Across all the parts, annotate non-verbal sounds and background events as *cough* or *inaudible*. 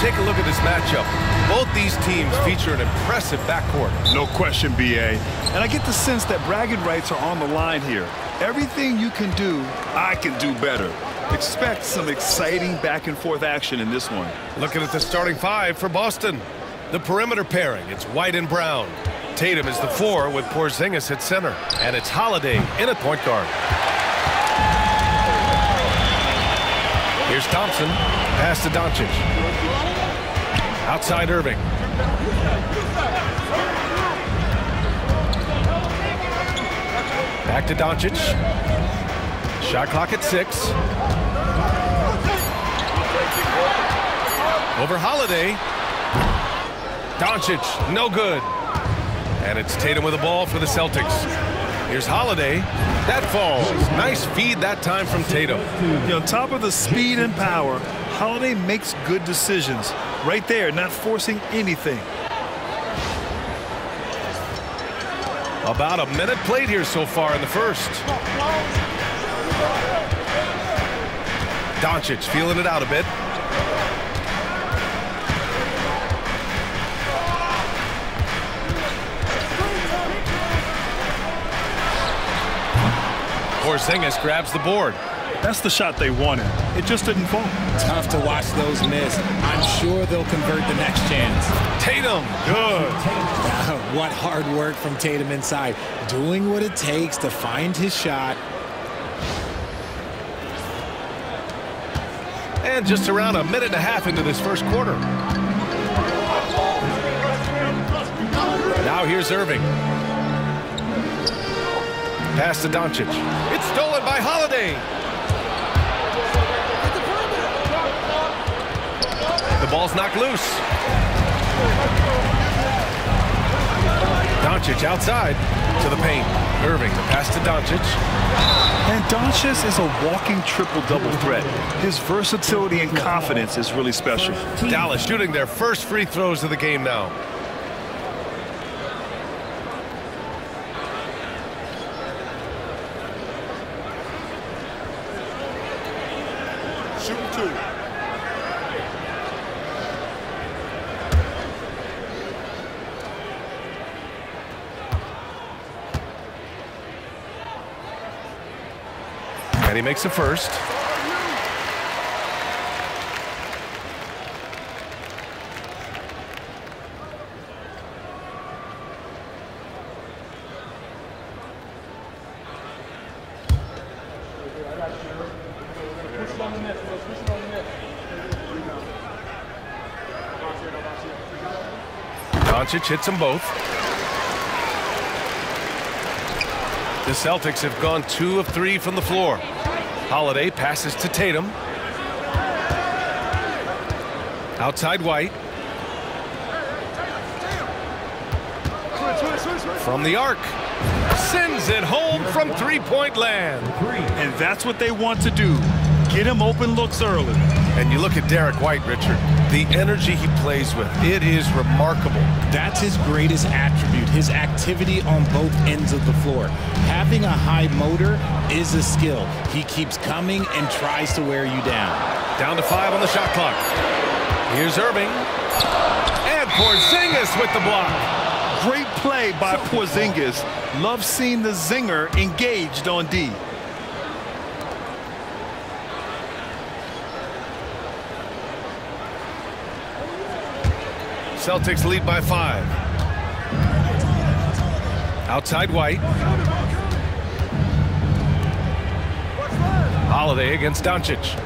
take a look at this matchup. Both these teams feature an impressive backcourt. No question, B.A. And I get the sense that bragging rights are on the line here. Everything you can do, I can do better. Expect some exciting back-and-forth action in this one. Looking at the starting five for Boston. The perimeter pairing, it's White and Brown. Tatum is the four with Porzingis at center. And it's Holiday in at point guard. Here's Thompson. Pass to Doncic. Outside Irving. Back to Doncic. Shot clock at six. Over Holiday. Doncic, no good. And it's Tatum with the ball for the Celtics. Here's Holiday. That falls. Nice feed that time from Tatum. On top of the speed and power, Holiday makes good decisions. Right there, not forcing anything. About a minute played here so far in the first. Doncic feeling it out a bit. Porzingis grabs the board. That's the shot they wanted. It just didn't fall. Tough to watch those miss. I'm sure they'll convert the next chance. Tatum, good. *laughs* what hard work from Tatum inside. Doing what it takes to find his shot. And just around a minute and a half into this first quarter. Now here's Irving. Pass to Doncic. It's stolen by Holiday. Ball's knocked loose. Doncic outside to the paint. Irving, the pass to Doncic. And Doncic is a walking triple-double threat. His versatility and confidence is really special. Dallas shooting their first free throws of the game now. Shooting two. He makes the first. Doncic hits them both. The Celtics have gone two of three from the floor. Holiday passes to Tatum. Outside White. From the arc. Sends it home from three-point land. And that's what they want to do. Get him open looks early. And you look at Derrick White, Richard. The energy he plays with, it is remarkable. That's his greatest attribute, his activity on both ends of the floor. Having a high motor is a skill. He keeps coming and tries to wear you down. Down to five on the shot clock. Here's Irving. And Porzingis with the block. Great play by Porzingis. Love seeing the zinger engaged on D. Celtics lead by five. Outside White. Holiday against Doncic.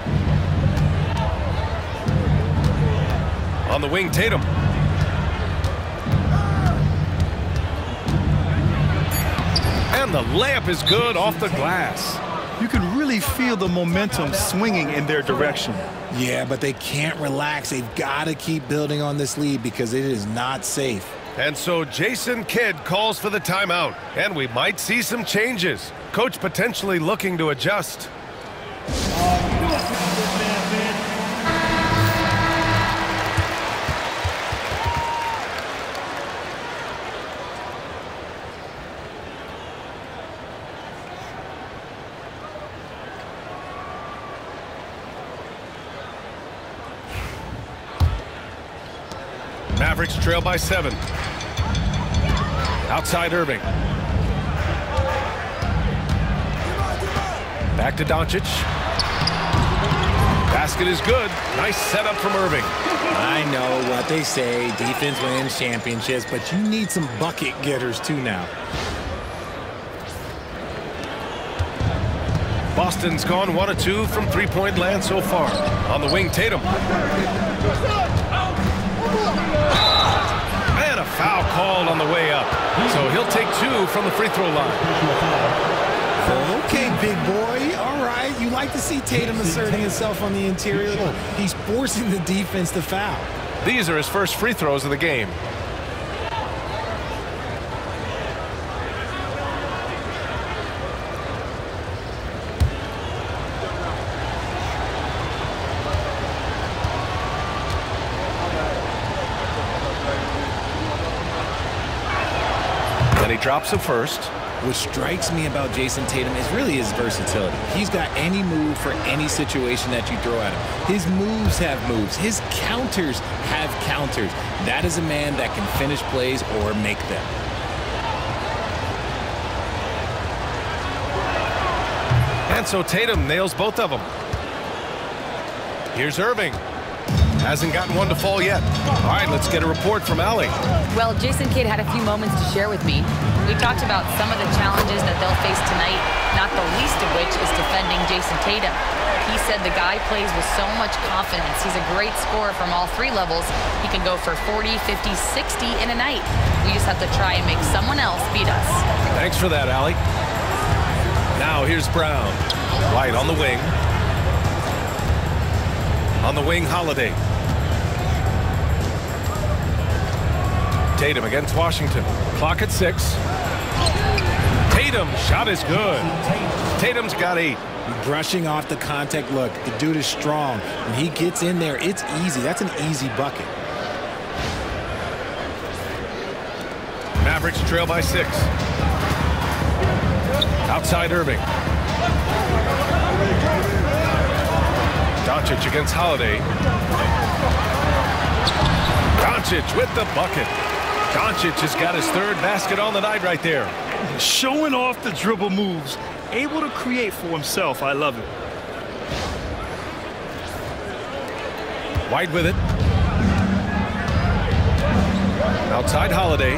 On the wing, Tatum. And the layup is good off the glass. You can really feel the momentum swinging in their direction. Yeah, but they can't relax. They've got to keep building on this lead because it is not safe. And so Jason Kidd calls for the timeout, and we might see some changes. Coach potentially looking to adjust. Mavericks trail by seven. Outside Irving. Back to Doncic. Basket is good. Nice setup from Irving. I know what they say, defense wins championships, but you need some bucket getters too now. Boston's gone one or two from three-point land so far. On the wing, Tatum. Foul called on the way up. So he'll take two from the free throw line. Okay, big boy. All right. You like to see Tatum asserting himself on the interior. He's forcing the defense to foul. These are his first free throws of the game. Drops a first. What strikes me about Jayson Tatum is really his versatility. He's got any move for any situation that you throw at him. His moves have moves. His counters have counters. That is a man that can finish plays or make them. And so Tatum nails both of them. Here's Irving. Hasn't gotten one to fall yet. All right, let's get a report from Allie. Well, Jason Kidd had a few moments to share with me. We talked about some of the challenges that they'll face tonight, not the least of which is defending Jayson Tatum. He said the guy plays with so much confidence. He's a great scorer from all three levels. He can go for 40, 50, 60 in a night. We just have to try and make someone else beat us. Thanks for that, Allie. Now here's Brown. White on the wing. On the wing, Holiday. Tatum against Washington. Clock at six. Tatum, shot is good. Tatum's got eight. Brushing off the contact look. The dude is strong. When he gets in there, it's easy. That's an easy bucket. Mavericks trail by six. Outside Irving. Doncic against Holiday. Doncic with the bucket. Doncic has got his third basket on the night right there. Showing off the dribble moves. Able to create for himself. I love it. White with it. Outside Holiday.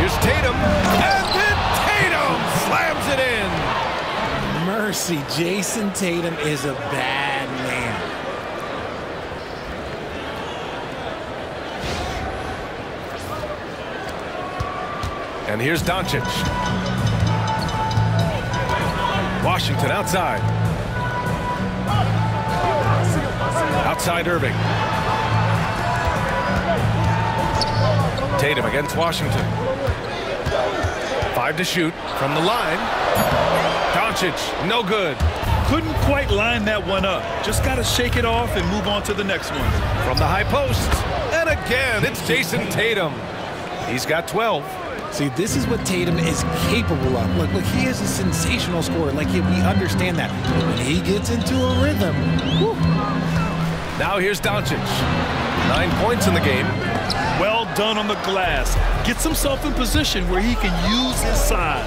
Here's Tatum. And then Tatum slams it in. Mercy, Jayson Tatum is a bad man. And here's Doncic. Washington outside. Outside Irving. Tatum against Washington. Five to shoot from the line. Doncic, no good. Couldn't quite line that one up. Just got to shake it off and move on to the next one. From the high post. And again, it's Jayson Tatum. He's got 12. See, this is what Tatum is capable of. Look, look, he is a sensational scorer. Like, we understand that. But when he gets into a rhythm, whew. Now here's Doncic. Nine points in the game. Well done on the glass. Gets himself in position where he can use his size.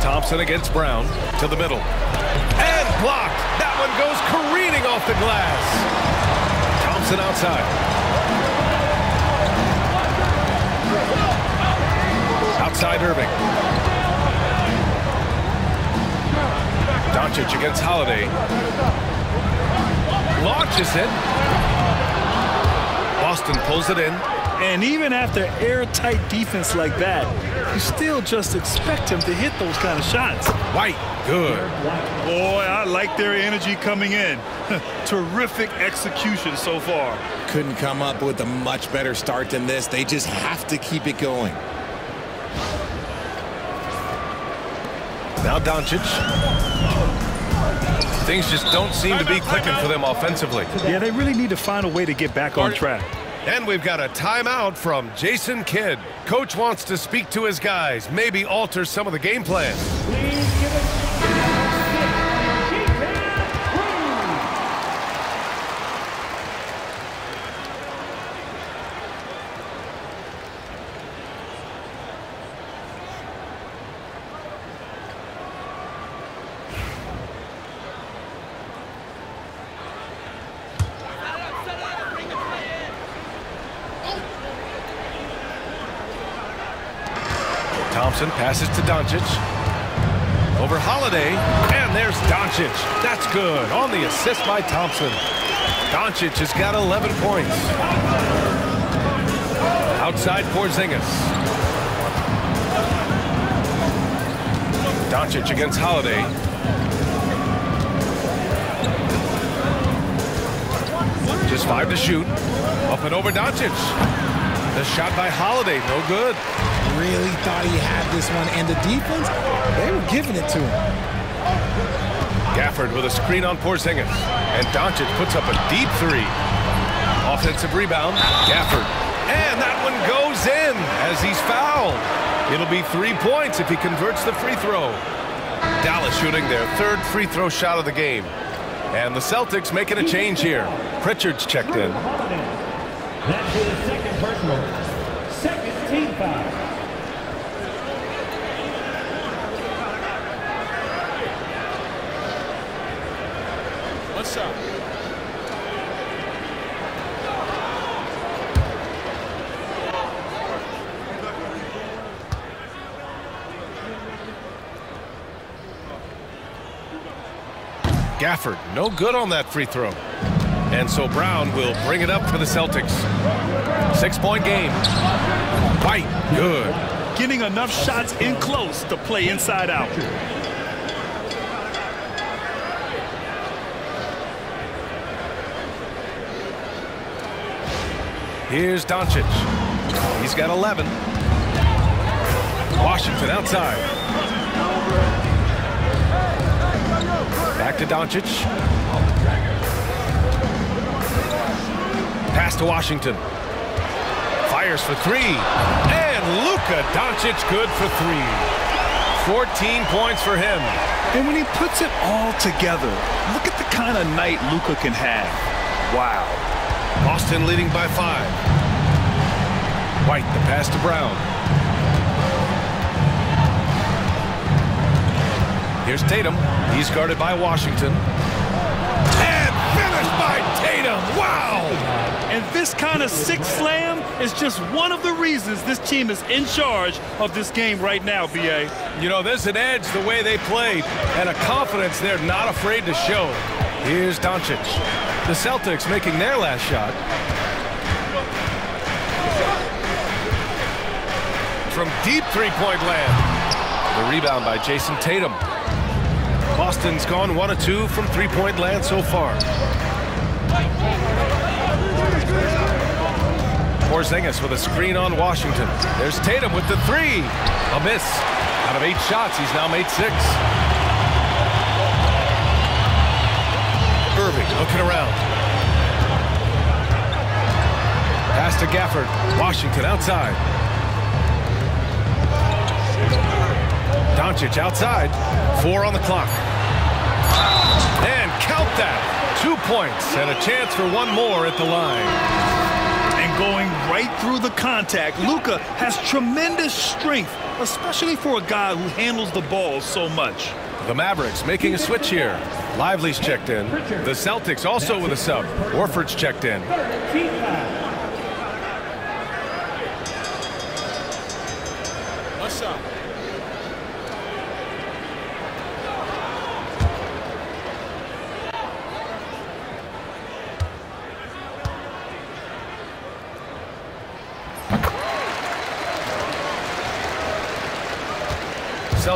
Thompson against Brown to the middle. And blocked. That one goes careening off the glass. Thompson outside. Outside Irving. Doncic against Holiday. Launches it. Boston pulls it in. And even after airtight defense like that, you still just expect him to hit those kind of shots. White, good. Boy, I like their energy coming in. *laughs* Terrific execution so far. Couldn't come up with a much better start than this. They just have to keep it going. Doncic. Things just don't seem to be clicking for them offensively. Yeah, they really need to find a way to get back on track. And we've got a timeout from Jason Kidd. Coach wants to speak to his guys, maybe alter some of the game plan. Thompson passes to Doncic. Over Holiday, and there's Doncic. That's good on the assist by Thompson. Doncic has got 11 points. Outside Porzingis. Doncic against Holiday. Just five to shoot. Up and over Doncic. The shot by Holiday, no good. Really thought he had this one, and the defense, they were giving it to him. Gafford with a screen on Porzingis. And Doncic puts up a deep three. Offensive rebound, Gafford. And that one goes in as he's fouled. It'll be three points if he converts the free throw. Dallas shooting their third free throw shot of the game. And the Celtics making a change here. Pritchard's checked in. That's his second personal. Gafford, no good on that free throw. And so Brown will bring it up for the Celtics. Six-point game. White, good. Getting enough shots in close to play inside out. Here's Doncic. He's got 11. Washington outside. Back to Doncic. Pass to Washington. Fires for three. And Luka Doncic good for three. 14 points for him. And when he puts it all together, look at the kind of night Luka can have. Wow. Boston leading by five. White the pass to Brown. Here's Tatum. He's guarded by Washington. And finished by Tatum. Wow! And this kind of six slam is just one of the reasons this team is in charge of this game right now, B.A. You know, there's an edge the way they played and a confidence they're not afraid to show. Here's Doncic. The Celtics making their last shot. From deep three-point land. The rebound by Jayson Tatum. Boston's gone one of two from three-point land so far. Porzingis with a screen on Washington. There's Tatum with the three. A miss. Out of eight shots, he's now made six. Irving looking around. Pass to Gafford. Washington outside. Doncic outside. Four on the clock. Count that. Two points and a chance for one more at the line. And going right through the contact, Luka has tremendous strength, especially for a guy who handles the ball so much. The Mavericks making a switch here. Lively's checked in. The Celtics also with a sub. Horford's checked in.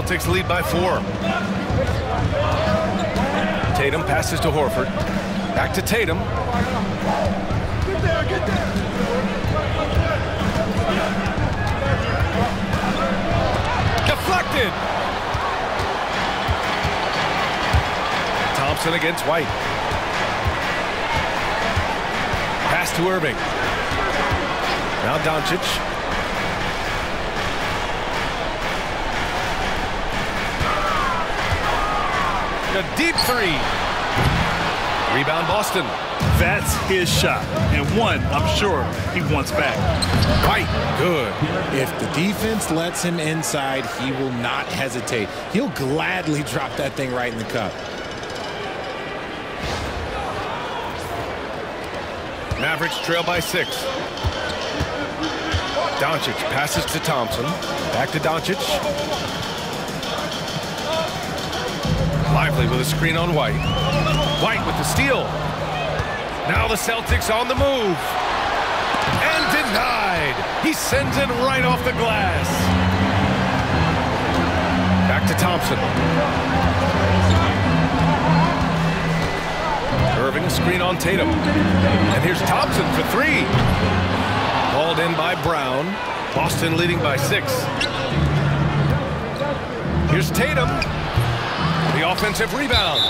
Celtics lead by four. Tatum passes to Horford. Back to Tatum. Deflected. Thompson against White. Pass to Irving. Now Doncic. A deep three. Rebound Boston. That's his shot, and one I'm sure he wants back. Right. Good. If the defense lets him inside, he will not hesitate. He'll gladly drop that thing right in the cup. Mavericks trail by six. Doncic passes to Thompson. Back to Doncic. Lively with a screen on White. White with the steal. Now the Celtics on the move. And denied. He sends it right off the glass. Back to Thompson. Irving a screen on Tatum. And here's Thompson for three. Called in by Brown. Boston leading by six. Here's Tatum. Offensive rebound.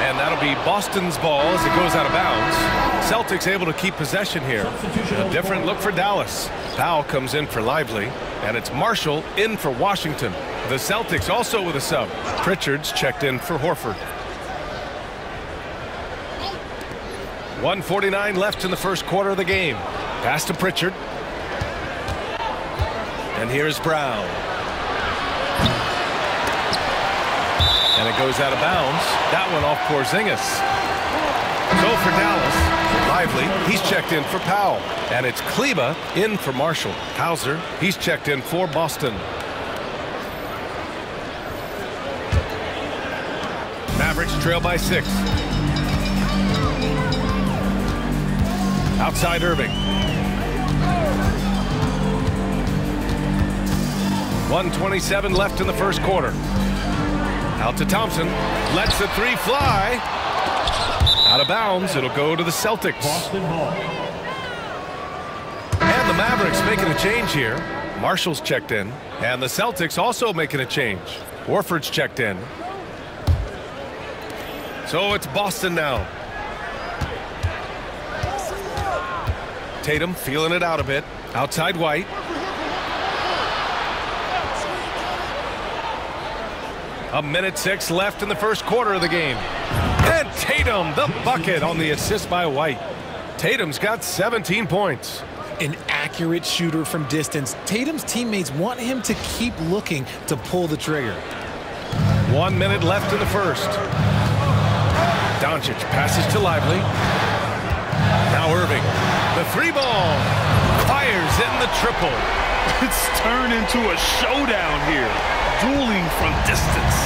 And that'll be Boston's ball as it goes out of bounds. Celtics able to keep possession here. A different look for Dallas. Powell comes in for Lively. And it's Marshall in for Washington. The Celtics also with a sub. Pritchard's checked in for Horford. 149 left in the first quarter of the game. Pass to Pritchard. And here's Brown. It goes out of bounds. That one off Porzingis. So for Dallas, Lively, he's checked in for Powell. And it's Kleber in for Marshall. Hauser, he's checked in for Boston. Mavericks trail by six. Outside Irving. 127 left in the first quarter. Out to Thompson. Lets the three fly. Out of bounds. It'll go to the Celtics. And the Mavericks making a change here. Marshall's checked in. And the Celtics also making a change. Horford's checked in. So it's Boston now. Tatum feeling it out a bit. Outside White. A minute six left in the first quarter of the game. And Tatum, the bucket on the assist by White. Tatum's got 17 points. An accurate shooter from distance. Tatum's teammates want him to keep looking to pull the trigger. One minute left in the first. Doncic passes to Lively. Now Irving. The three ball. Fires in the triple. It's turned into a showdown here. Dueling from distance.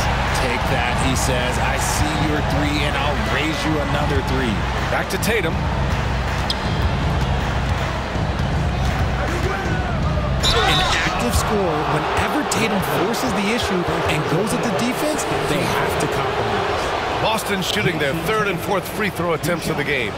Take that, he says. I see your three, and I'll raise you another three. Back to Tatum. An active scorer, whenever Tatum forces the issue and goes at the defense, they have to compromise. Boston shooting their third and fourth free throw attempts of the game.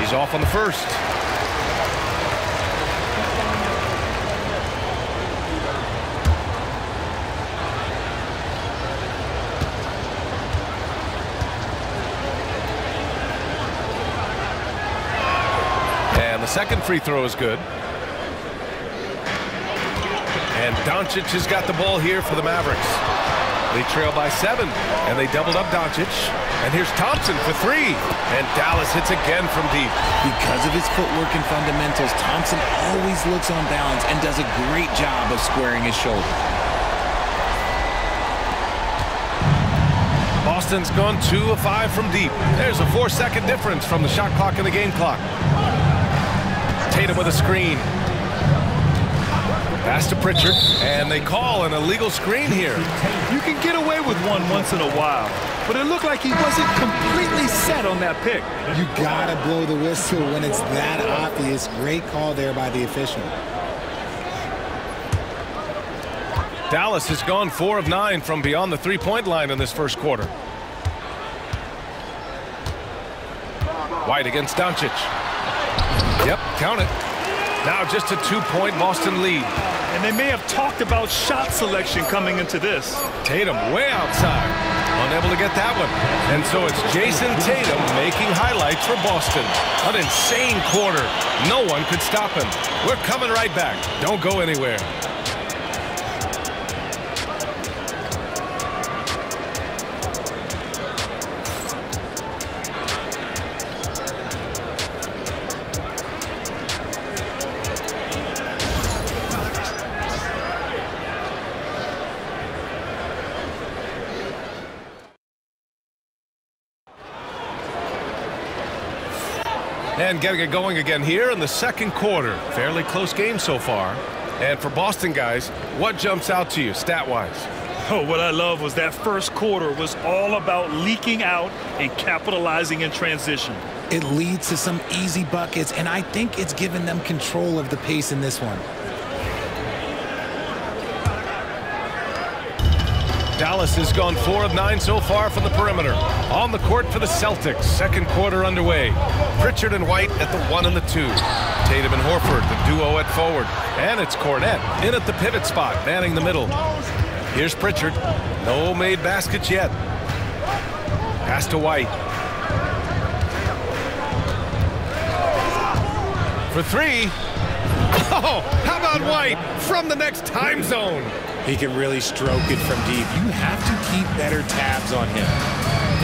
He's on the first. And the second free throw is good. And Doncic has got the ball here for the Mavericks. They trail by seven, and they doubled up Doncic. And here's Thompson for three. And Dallas hits again from deep. Because of his footwork and fundamentals, Thompson always looks on balance and does a great job of squaring his shoulder. Boston's gone two of five from deep. There's a four-second difference from the shot clock and the game clock. Tatum with a screen. Pass to Pritchard, and they call an illegal screen here. You can get away with one once in a while, but it looked like he wasn't completely set on that pick. You gotta blow the whistle when it's that obvious. Great call there by the official. Dallas has gone four of nine from beyond the three-point line in this first quarter. White against Doncic. Yep, count it. Now just a two-point Boston lead. And they may have talked about shot selection coming into this. Tatum way outside. Unable to get that one. And so it's Jayson Tatum making highlights for Boston. An insane quarter. No one could stop him. We're coming right back. Don't go anywhere. Getting it going again here in the second quarter. Fairly close game so far. And for Boston guys, what jumps out to you stat-wise? Oh, what I love was that first quarter was all about leaking out and capitalizing in transition. It leads to some easy buckets, and I think it's given them control of the pace in this one. Dallas has gone four of nine so far from the perimeter. On the court for the Celtics. Second quarter underway. Pritchard and White at the one and the two. Tatum and Horford, the duo at forward. And it's Kornet in at the pivot spot, manning the middle. Here's Pritchard. No made baskets yet. Pass to White. For three. *laughs* Oh, how about White from the next time zone? He can really stroke it from deep. You have to keep better tabs on him.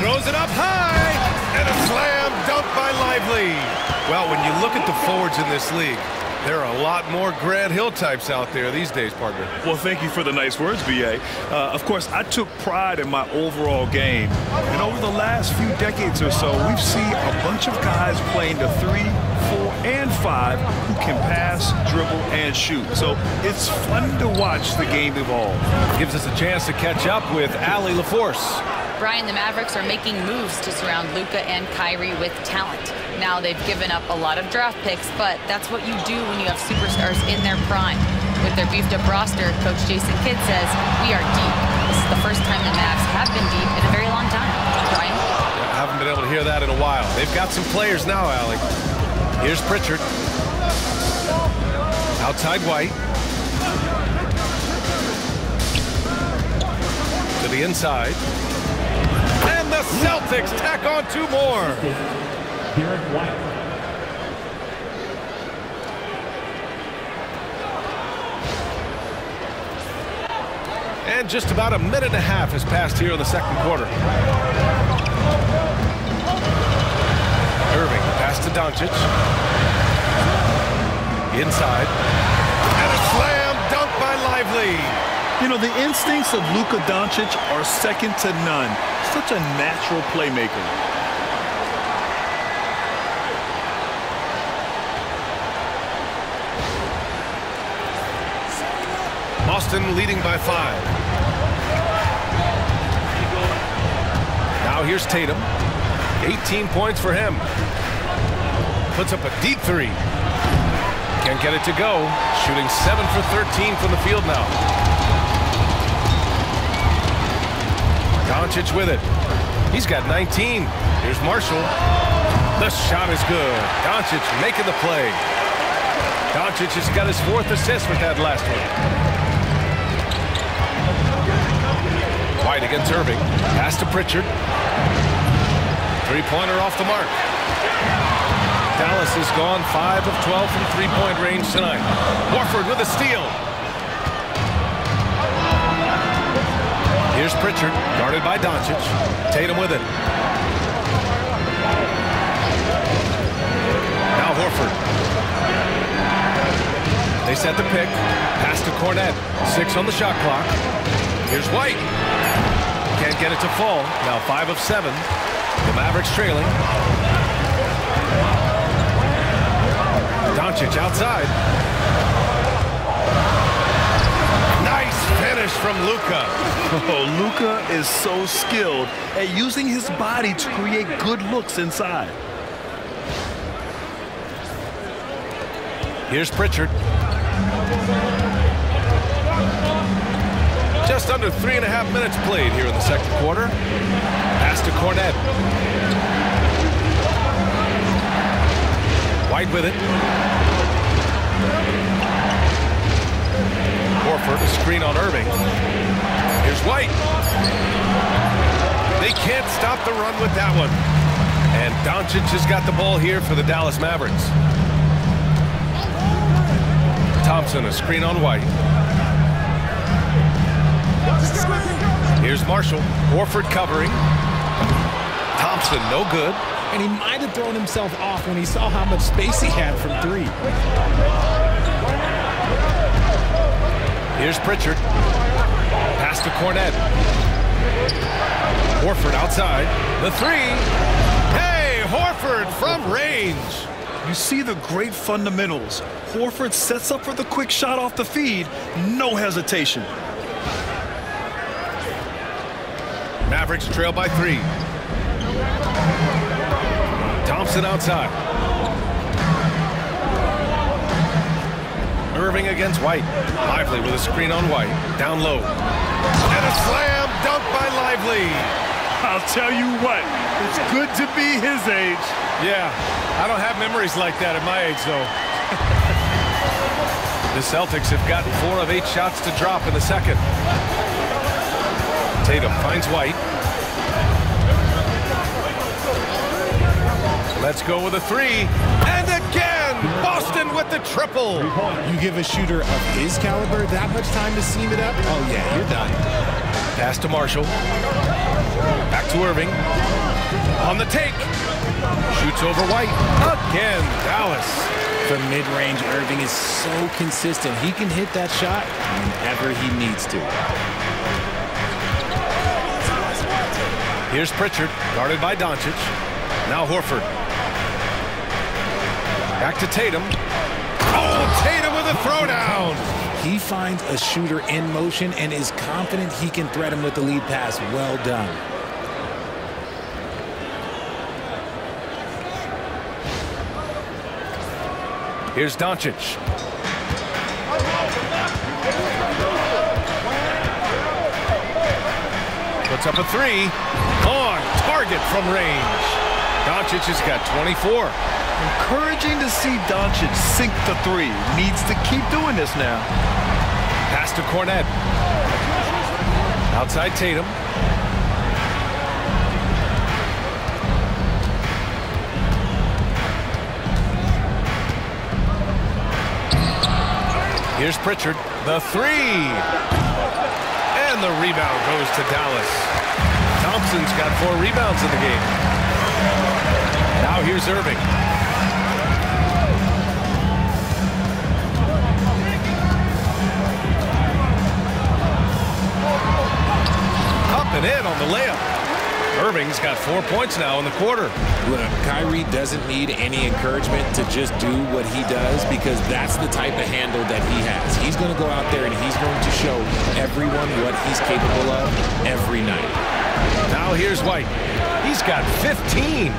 Throws it up high, and a slam dunk by Lively. Well, when you look at the forwards in this league, there are a lot more Grant Hill types out there these days, partner. Well, thank you for the nice words, B.A. Uh, of course, I took pride in my overall game. And over the last few decades or so, we've seen a bunch of guys playing the three, four, and five who can pass, dribble, and shoot. So it's fun to watch the game evolve. Gives us a chance to catch up with Allie LaForce. Brian, the Mavericks are making moves to surround Luka and Kyrie with talent. Now they've given up a lot of draft picks, but that's what you do when you have superstars in their prime. With their beefed up roster, Coach Jason Kidd says, we are deep. This is the first time the Mavs have been deep in a very long time. Brian? I haven't been able to hear that in a while. They've got some players now, Allie. Here's Pritchard. Outside White. To the inside. And the Celtics tack on two more. Derrick White. And just about a minute and a half has passed here in the second quarter. Doncic. Inside. And a slam dunk by Lively. You know, the instincts of Luka Doncic are second to none. Such a natural playmaker. Boston leading by five. Now here's Tatum. 18 points for him. Puts up a deep three. Can't get it to go. Shooting 7 for 13 from the field now. Doncic with it. He's got 19. Here's Marshall. The shot is good. Doncic making the play. Doncic has got his fourth assist with that last one. White against Irving. Pass to Pritchard. Three-pointer off the mark. Dallas has gone 5 of 12 from three-point range tonight. Horford with a steal. Here's Pritchard, guarded by Doncic. Tatum with it. Now Horford. They set the pick. Pass to Kornet. Six on the shot clock. Here's White. Can't get it to fall. Now five of seven. The Mavericks trailing. Outside. Nice finish from Luka. *laughs* Oh, Luka is so skilled at using his body to create good looks inside. Here's Pritchard. Just under three and a half minutes played here in the second quarter. Pass to Kornet. White with it. Horford, a screen on Irving. Here's White. They can't stop the run with that one. And Doncic has got the ball here for the Dallas Mavericks. Thompson, a screen on White. Here's Marshall. Horford covering. Thompson, no good. And he might have thrown himself off when he saw how much space he had from three. Here's Pritchard. Pass to Kornet. Horford outside. The three. Hey, Horford from range. You see the great fundamentals. Horford sets up for the quick shot off the feed. No hesitation. Mavericks trail by three. Thompson outside. Irving against White. Lively with a screen on White. Down low. And a slam dunk by Lively. I'll tell you what, it's good to be his age. Yeah, I don't have memories like that at my age, though. *laughs* the Celtics have gotten four of eight shots to drop in the second. Tatum finds White. Let's go with a three. And again, Boston with the triple. You give a shooter of his caliber that much time to seam it up? Oh, yeah, you're done. Pass to Marshall. Back to Irving. On the take. Shoots over White. Again, Dallas. From mid-range, Irving is so consistent. He can hit that shot whenever he needs to. Here's Pritchard, guarded by Doncic. Now Horford. Back to Tatum. Oh, Tatum with a throwdown. He finds a shooter in motion and is confident he can threat him with the lead pass. Well done. Here's Doncic. Puts up a three. On target from range. Doncic has got 24. Encouraging to see Doncic sink the three. Needs to keep doing this now. Pass to Kornet. Outside Tatum. Here's Pritchard. The three. And the rebound goes to Dallas. Thompson's got four rebounds in the game. Now here's Irving. And in on the layup. Irving's got four points now in the quarter. Look, Kyrie doesn't need any encouragement to just do what he does because that's the type of handle that he has. He's going to go out there and he's going to show everyone what he's capable of every night. Now here's White. He's got 15.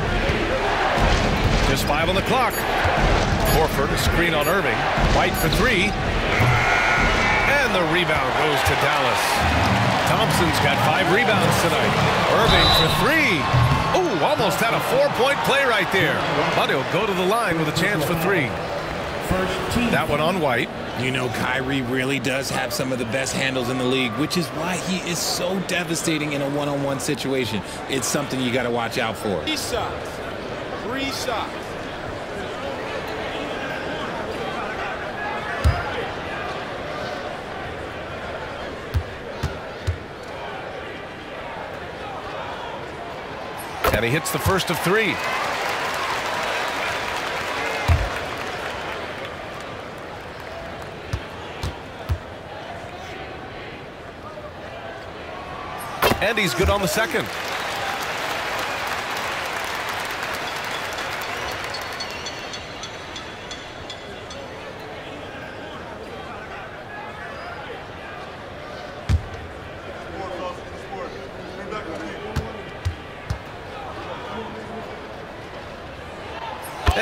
Just five on the clock. Horford, a screen on Irving. White for three. And the rebound goes to Dallas. Thompson's got five rebounds tonight. Irving for three. Ooh, almost had a four-point play right there. But he'll go to the line with a chance for three. That one on White. You know, Kyrie really does have some of the best handles in the league, which is why he is so devastating in a one-on-one -on -one situation. It's something you got to watch out for. Three shots. Three shots. And he hits the first of three. And he's good on the second.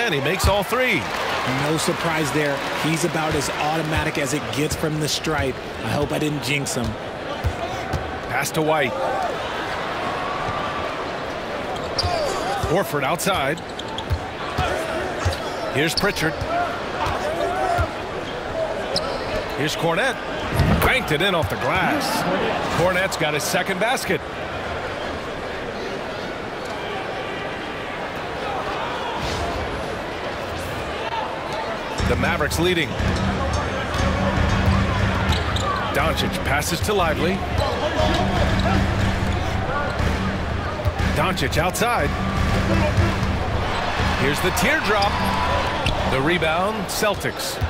And he makes all three. No surprise there. He's about as automatic as it gets from the stripe. I hope I didn't jinx him. Pass to White. Horford outside. Here's Pritchard. Here's Kornet. Banked it in off the glass. Kornet's got his second basket. The Mavericks leading. Doncic passes to Lively. Doncic outside. Here's the teardrop. The rebound, Celtics.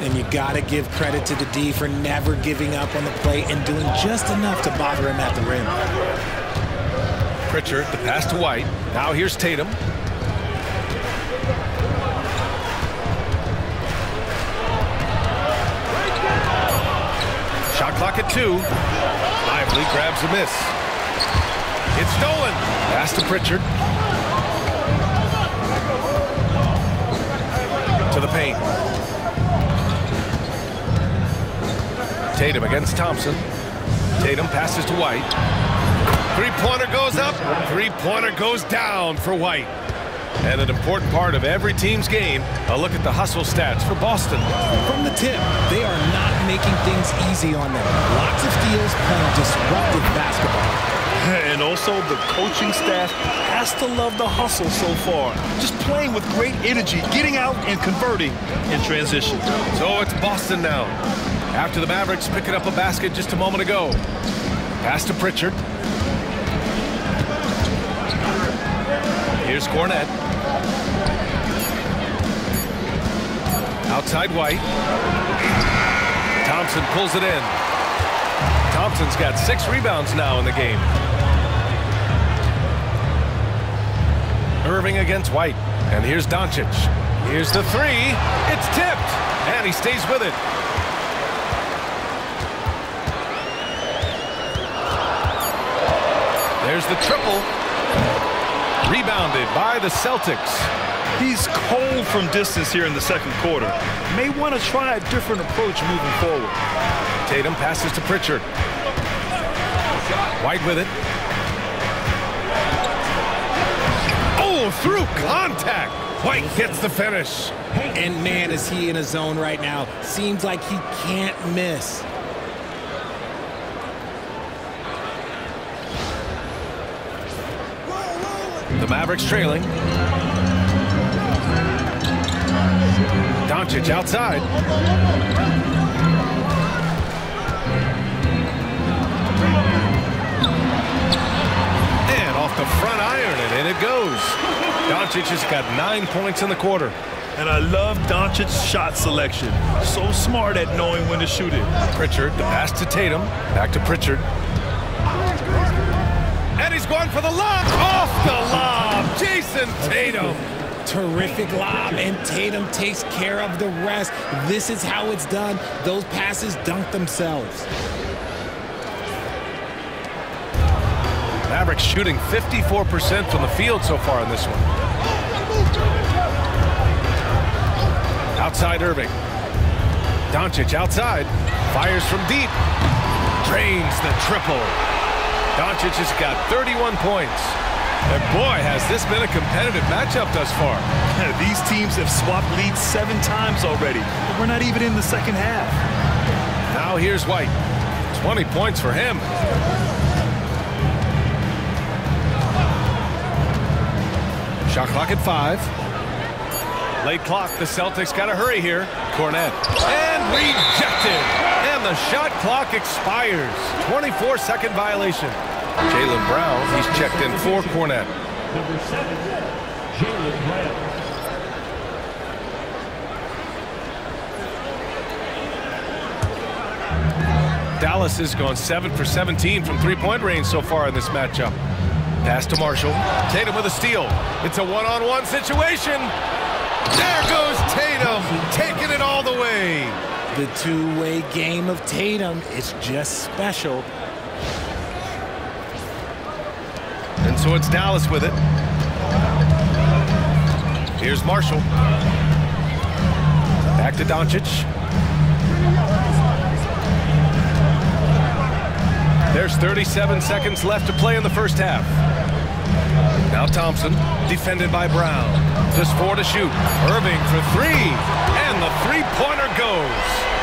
And you got to give credit to the D for never giving up on the play and doing just enough to bother him at the rim. Pritchard, the pass to White. Now here's Tatum. Clock at two. Lively grabs a miss. It's stolen. Pass to Pritchard. To the paint. Tatum against Thompson. Tatum passes to White. Three-pointer goes up. Three-pointer goes down for White. And an important part of every team's game, a look at the hustle stats for Boston. From the tip, they are not making things easy on them. Lots of steals playing disruptive basketball. And also the coaching staff has to love the hustle so far. Just playing with great energy, getting out and converting in transition. So it's Boston now. After the Mavericks picking up a basket just a moment ago. Pass to Pritchard. Here's Kornet. Outside White. Thompson pulls it in. Thompson's got six rebounds now in the game. Irving against White. And here's Doncic. Here's the three. It's tipped. And he stays with it. There's the triple. Rebounded by the Celtics. He's cold from distance here in the second quarter. May want to try a different approach moving forward. Tatum passes to Pritchard. White with it. Oh, through contact. White gets the finish. And man, is he in a zone right now. Seems like he can't miss. The Mavericks trailing. Doncic outside. And off the front iron, and in it goes. Doncic has got nine points in the quarter. And I love Doncic's shot selection. So smart at knowing when to shoot it. Pritchard, the pass to Tatum. Back to Pritchard. And he's going for the lob. Off the lob. Jayson Tatum. Terrific lob, and Tatum takes care of the rest. This is how it's done. Those passes dunk themselves. Mavericks shooting 54% from the field so far in this one. Outside Irving. Doncic outside. Fires from deep. Drains the triple. Doncic has got 31 points. And boy, has this been a competitive matchup thus far. These teams have swapped leads seven times already. But we're not even in the second half. Now here's White. 20 points for him. Shot clock at five. Late clock. The Celtics got to hurry here. Kornet. And rejected. And the shot clock expires. 24-second violation. Jaylen Brown, he's checked in for Kornet. Number seven, Jaylen Brown. Dallas has gone 7 for 17 from three-point range so far in this matchup. Pass to Marshall. Tatum with a steal. It's a one-on-one situation. There goes Tatum, taking it all the way. The two-way game of Tatum is just special. And so it's Dallas with it. Here's Marshall. Back to Doncic. There's 37 seconds left to play in the first half. Now Thompson, defended by Brown. Just four to shoot. Irving for three. And the three-pointer goes.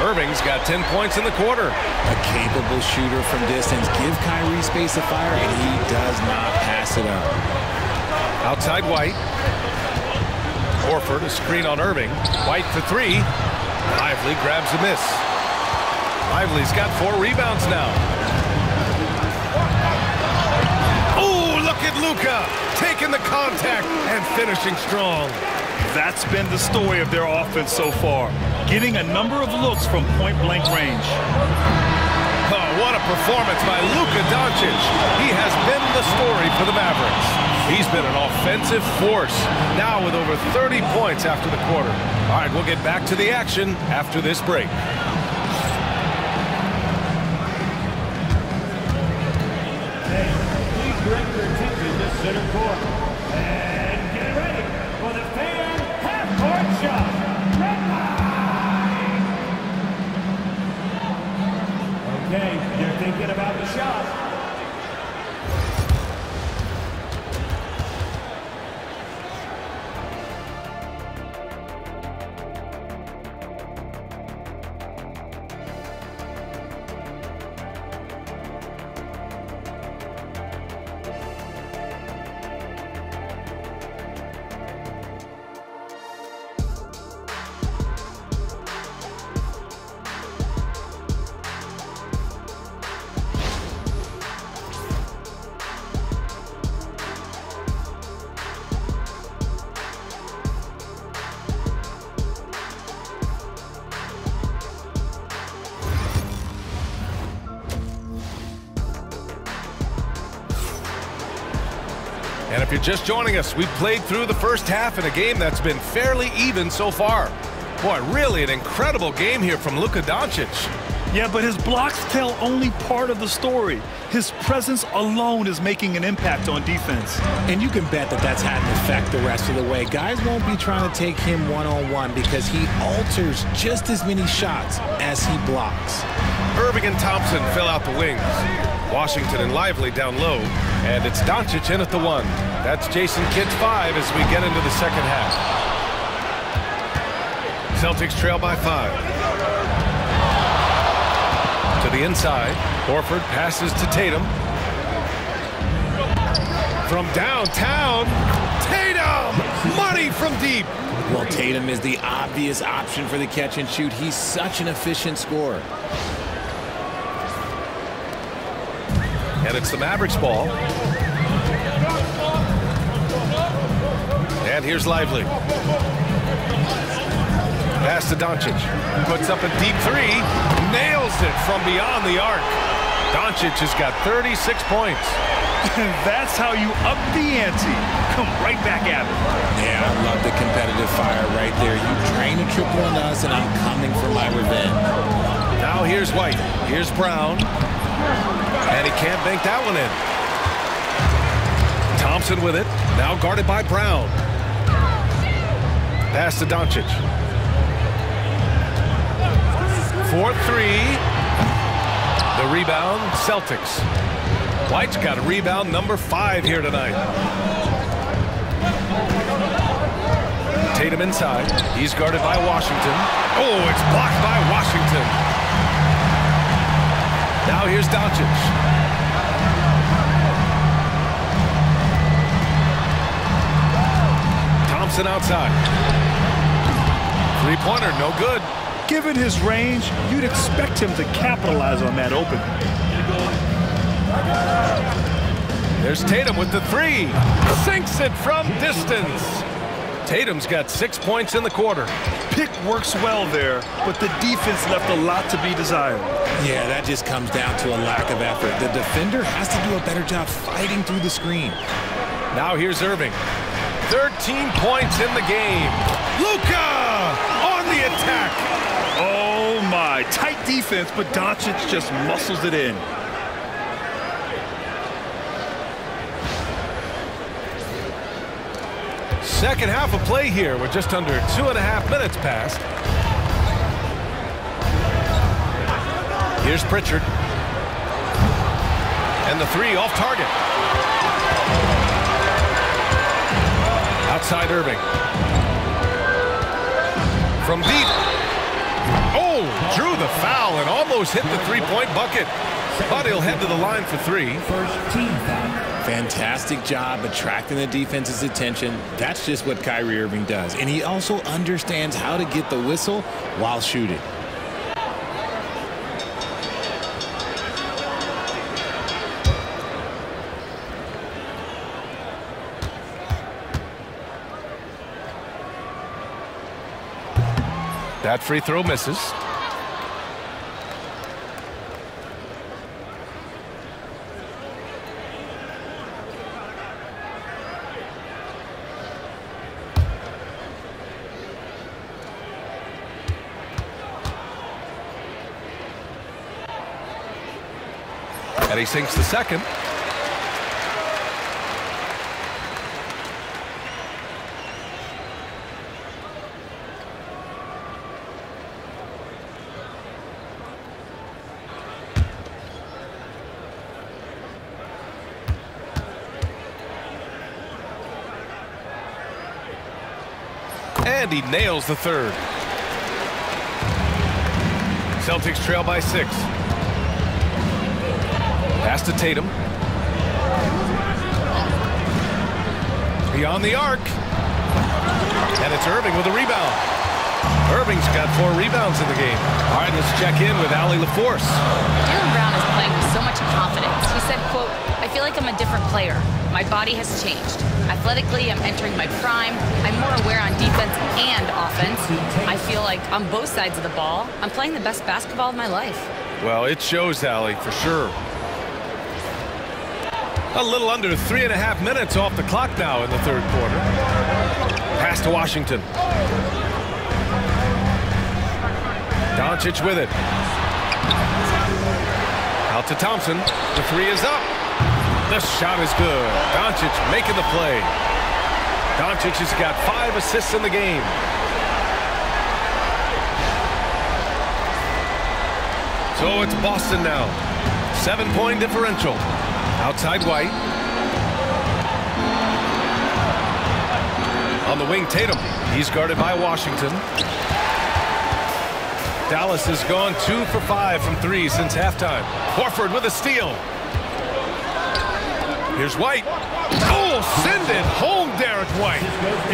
Irving's got 10 points in the quarter. A capable shooter from distance. Give Kyrie space to fire, and he does not pass it up. Outside White. Horford, a screen on Irving. White for three. Lively grabs a miss. Lively's got four rebounds now. Oh, look at Luka taking the contact and finishing strong. That's been the story of their offense so far, getting a number of looks from point-blank range. Oh, what a performance by Luka Doncic. He has been the story for the Mavericks. He's been an offensive force, now with over 30 points after the quarter. All right, we'll get back to the action after this break. center court. Shot. And if you're just joining us, we've played through the first half in a game that's been fairly even so far. Boy, really an incredible game here from Luka Doncic. Yeah, but his blocks tell only part of the story. His presence alone is making an impact on defense. And you can bet that that's had an effect the rest of the way. Guys won't be trying to take him one-on-one -on -one because he alters just as many shots as he blocks. Irving and Thompson fill out the wings. Washington and Lively down low. And it's Doncic in at the one. That's Jason Kidd's five as we get into the second half. Celtics trail by five. To the inside. Horford passes to Tatum. From downtown, Tatum! Money from deep. Well, Tatum is the obvious option for the catch and shoot. He's such an efficient scorer. And it's the Mavericks ball. And here's Lively. Pass to Doncic. Puts up a deep three. Nails it from beyond the arc. Doncic has got 36 points. *laughs* That's how you up the ante. Come right back at it. Yeah, I love the competitive fire right there. You drain a triple on us, and I'm coming for my revenge. Now here's White. Here's Brown. And he can't bank that one in. Thompson with it. Now guarded by Brown. Pass to Doncic. 4-3. The rebound, Celtics. White's got a rebound number five here tonight. Tatum inside. He's guarded by Washington. Oh, it's blocked by Washington. Now here's Doncic. Thompson outside. Three-pointer, no good. Given his range, you'd expect him to capitalize on that open. There's Tatum with the three. Sinks it from distance. Tatum's got six points in the quarter. Pick works well there, but the defense left a lot to be desired. Yeah, that just comes down to a lack of effort. The defender has to do a better job fighting through the screen. Now here's Irving. 13 points in the game. Luka on the attack. Oh my, tight defense, but Doncic just muscles it in. Second half of play here with just under two and a half minutes passed. Here's Pritchard. And the three off target. Outside Irving. From deep. Oh, drew the foul and almost hit the three-point bucket. But he'll head to the line for three. Fantastic job attracting the defense's attention. That's just what Kyrie Irving does. And he also understands how to get the whistle while shooting. That free throw misses. And he sinks the second. And he nails the third. Celtics trail by six. Pass to Tatum. Beyond the arc. And it's Irving with a rebound. Irving's got four rebounds in the game. All right, let's check in with Allie LaForce. Jaylen Brown is playing with so much confidence. He said, quote, I feel like I'm a different player. My body has changed. Athletically, I'm entering my prime. I'm more aware on defense and offense. I feel like on both sides of the ball, I'm playing the best basketball of my life. Well, it shows, Allie, for sure. A little under three and a half minutes off the clock now in the third quarter. Pass to Washington. Doncic with it. Out to Thompson. The three is up. The shot is good. Doncic making the play. Doncic has got five assists in the game. So it's Boston now. Seven-point differential. Outside White. On the wing, Tatum. He's guarded by Washington. Dallas has gone two for five from three since halftime. Horford with a steal. Here's White. Oh, send it home, Derrick White.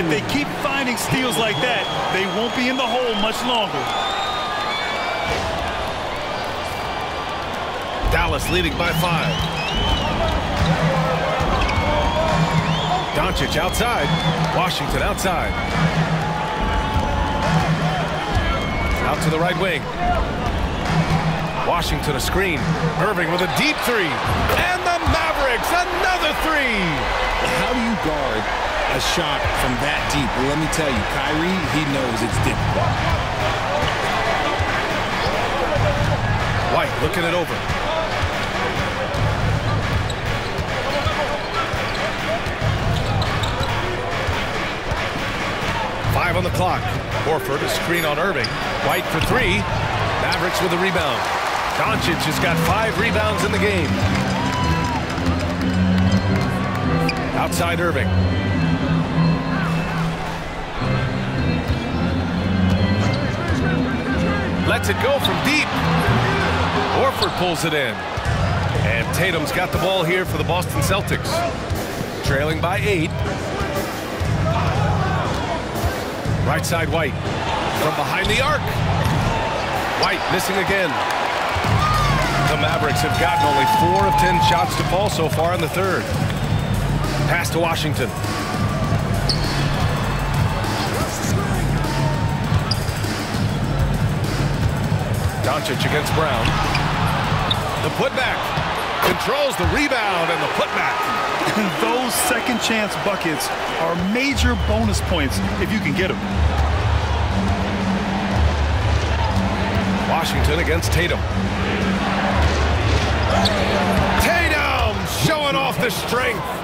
If they keep finding steals like that, they won't be in the hole much longer. Dallas leading by five. Doncic outside. Washington outside. Out to the right wing. Washington a screen. Irving with a deep three. And Mavericks another three. How do you guard a shot from that deep? Well, let me tell you, Kyrie, he knows it's difficult. White looking it over. Five on the clock. Horford a screen on Irving. White for three. Mavericks with a rebound. Doncic has got five rebounds in the game. Outside Irving. Lets it go from deep. Horford pulls it in. And Tatum's got the ball here for the Boston Celtics. Trailing by eight. Right side White. From behind the arc. White missing again. The Mavericks have gotten only four of ten shots to fall so far in the third. Pass to Washington. Doncic against Brown. The putback. Controls the rebound and the putback. *laughs* Those second chance buckets are major bonus points if you can get them. Washington against Tatum. Tatum showing off the strength.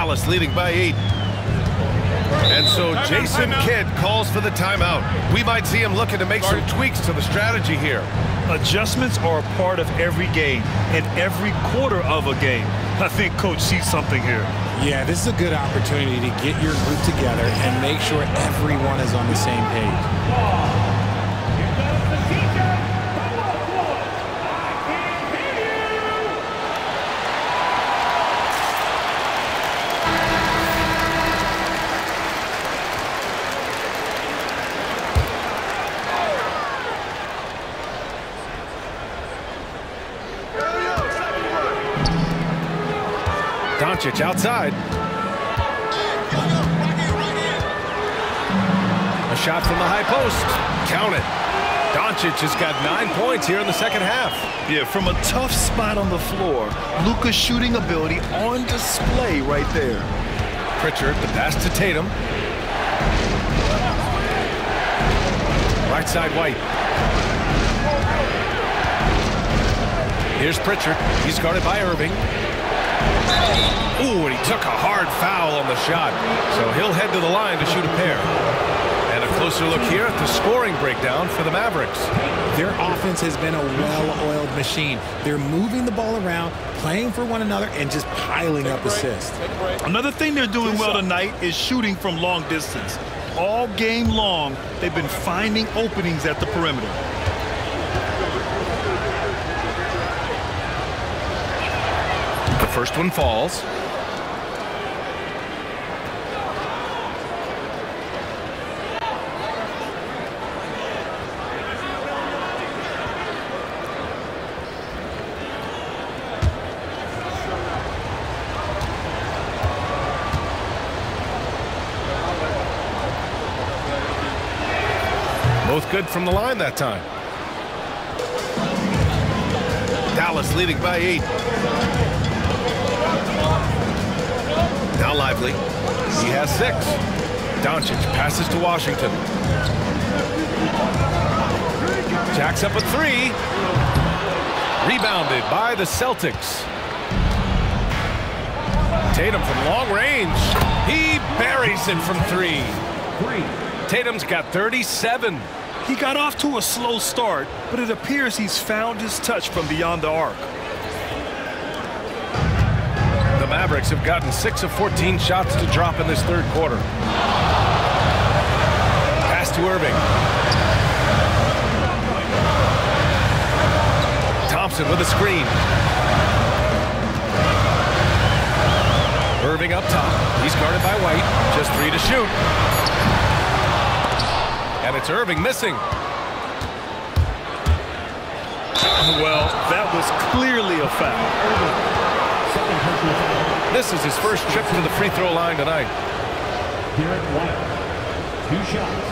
Dallas leading by eight. And so Jason Kidd calls for the timeout. We might see him looking to make some tweaks to the strategy here. Adjustments are a part of every game and every quarter of a game. I think Coach sees something here. Yeah, this is a good opportunity to get your group together and make sure everyone is on the same page. Outside. A shot from the high post. Count it. Doncic has got nine points here in the second half. Yeah, from a tough spot on the floor, Luka's shooting ability on display right there. Pritchard, the pass to Tatum. Right side White. Here's Pritchard. He's guarded by Irving. Ooh, and he took a hard foul on the shot. So he'll head to the line to shoot a pair. And a closer look here at the scoring breakdown for the Mavericks. Their offense has been a well-oiled machine. They're moving the ball around, playing for one another, and just piling up assists. Another thing they're doing well tonight is shooting from long distance. All game long, they've been finding openings at the perimeter. First one falls. Both good from the line that time. Dallas leading by eight. Now Lively. He has six. Doncic passes to Washington. Jacks up a three. Rebounded by the Celtics. Tatum from long range. He buries it from three. Tatum's got 37. He got off to a slow start, but it appears he's found his touch from beyond the arc. Mavericks have gotten 6 of 14 shots to drop in this third quarter. Pass to Irving. Thompson with a screen. Irving up top. He's guarded by White. Just three to shoot. And it's Irving missing. Well, that was clearly a foul. This is his first trip to the free throw line tonight. Derrick White. Two shots.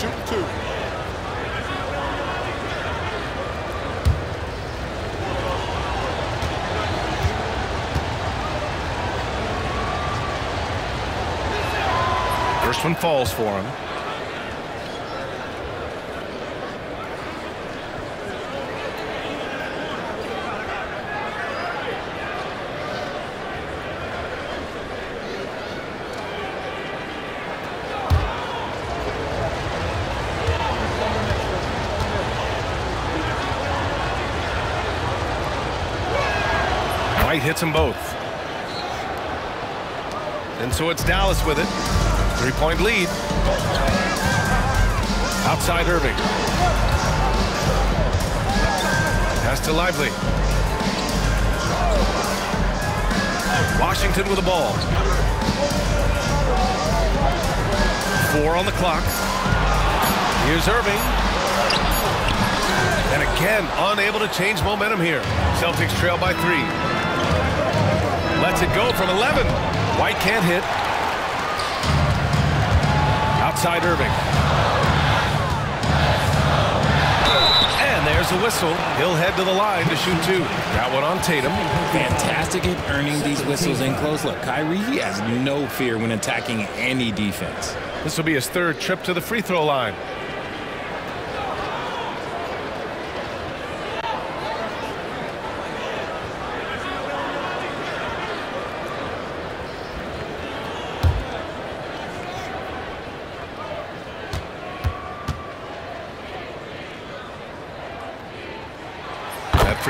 Shoot two. First one falls for him. Hits them both. And so it's Dallas with it. Three-point lead. Outside Irving. Pass to Lively. Washington with the ball. Four on the clock. Here's Irving. And again, unable to change momentum here. Celtics trail by three. Lets it go from 11. White can't hit. Outside Irving. And there's a whistle. He'll head to the line to shoot two. Got one on Tatum. Fantastic at earning these whistles in close. Look, Kyrie, he has no fear when attacking any defense. This will be his third trip to the free throw line.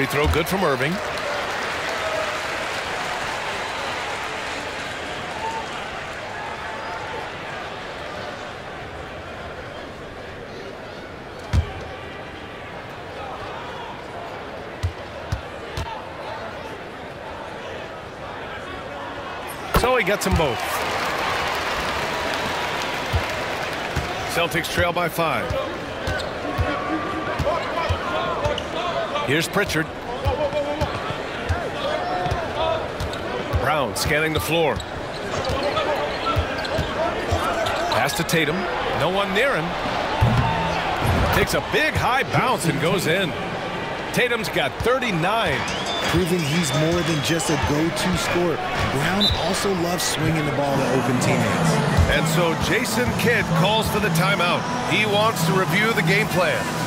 Free throw good from Irving. So he gets them both. Celtics trail by five. Here's Pritchard. Brown scanning the floor. Pass to Tatum. No one near him. Takes a big high bounce and goes in. Tatum's got 39. Proving he's more than just a go-to scorer. Brown also loves swinging the ball to open teammates. And so Jason Kidd calls for the timeout. He wants to review the game plan.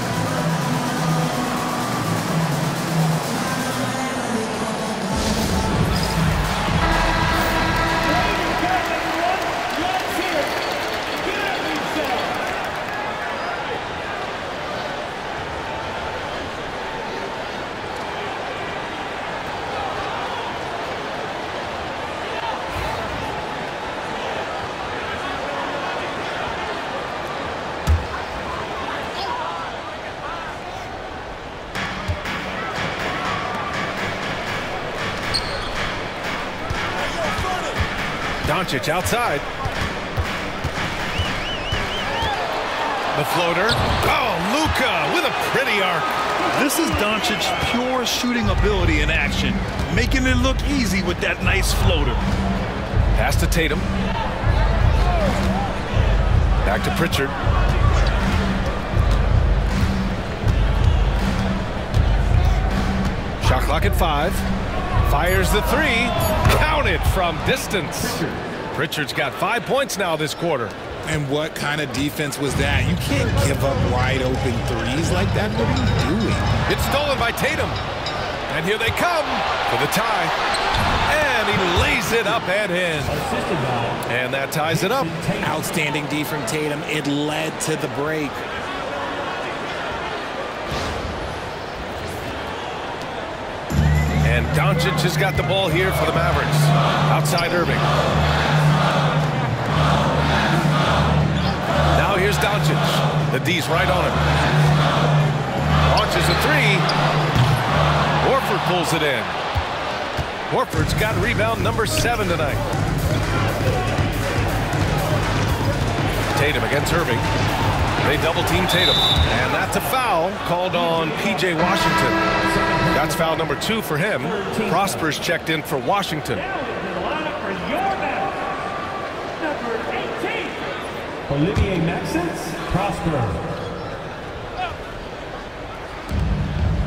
Doncic outside. The floater. Oh, Luka with a pretty arc. This is Doncic's pure shooting ability in action, making it look easy with that nice floater. Pass to Tatum. Back to Pritchard. Shot clock at five. Fires the three. Counted from distance. Pritchard's got five points now this quarter. And what kind of defense was that? You can't give up wide open threes like that. What are you doing? It's stolen by Tatum. And here they come for the tie. And he lays it up and in. Assisted by And that ties it up. Outstanding D from Tatum. It led to the break. And Doncic has got the ball here for the Mavericks. Outside Irving. Here's Doncic. The D's right on him. Launches a three. Horford pulls it in. Horford's got rebound number seven tonight. Tatum against Irving. They double team Tatum. And that's a foul called on P.J. Washington. That's foul number two for him. Prosper's checked in for Washington. Now in the lineup for your battle. Number 18, Olivier Maxence, Prosper.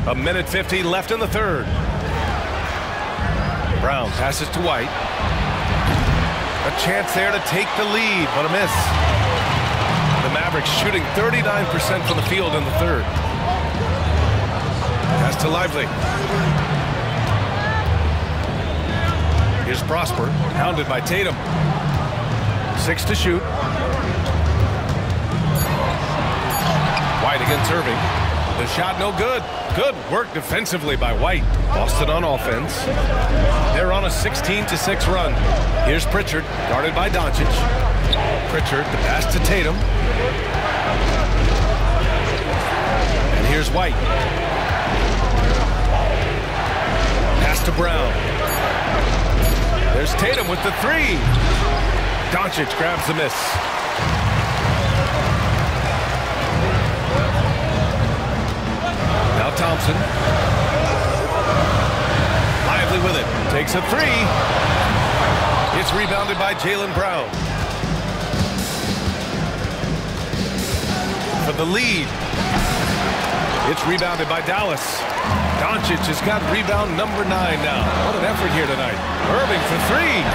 A minute 50 left in the third. Brown passes to White. A chance there to take the lead, but a miss. The Mavericks shooting 39% from the field in the third. Pass to Lively. Here's Prosper, hounded by Tatum. Six to shoot. Against Irving. The shot no good. Good work defensively by White. Boston on offense. They're on a 16 to 6 run. Here's Pritchard, guarded by Doncic. Pritchard, the pass to Tatum. And here's White. Pass to Brown. There's Tatum with the three. Doncic grabs the miss. Now Thompson. Lively with it. Takes a three. It's rebounded by Jaylen Brown. For the lead. It's rebounded by Dallas. Doncic has got rebound number nine now. What an effort here tonight. Irving for three.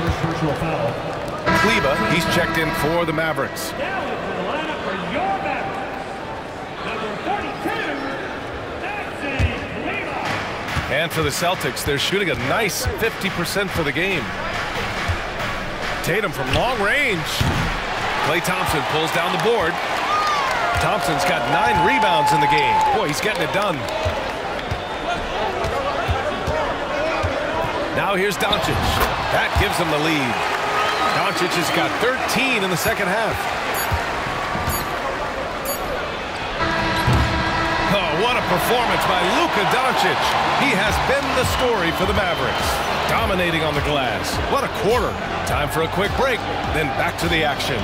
First personal foul. Kleber, he's checked in for the Mavericks. Now into the lineup for your battle. Number 42, Maxi Lima. And for the Celtics, they're shooting a nice 50% for the game. Tatum from long range. Klay Thompson pulls down the board. Thompson's got nine rebounds in the game. Boy, he's getting it done. Now here's Doncic. That gives him the lead. Doncic has got 13 in the second half. Performance by Luka Doncic. He has been the story for the Mavericks. Dominating on the glass. What a quarter. Time for a quick break, then back to the action.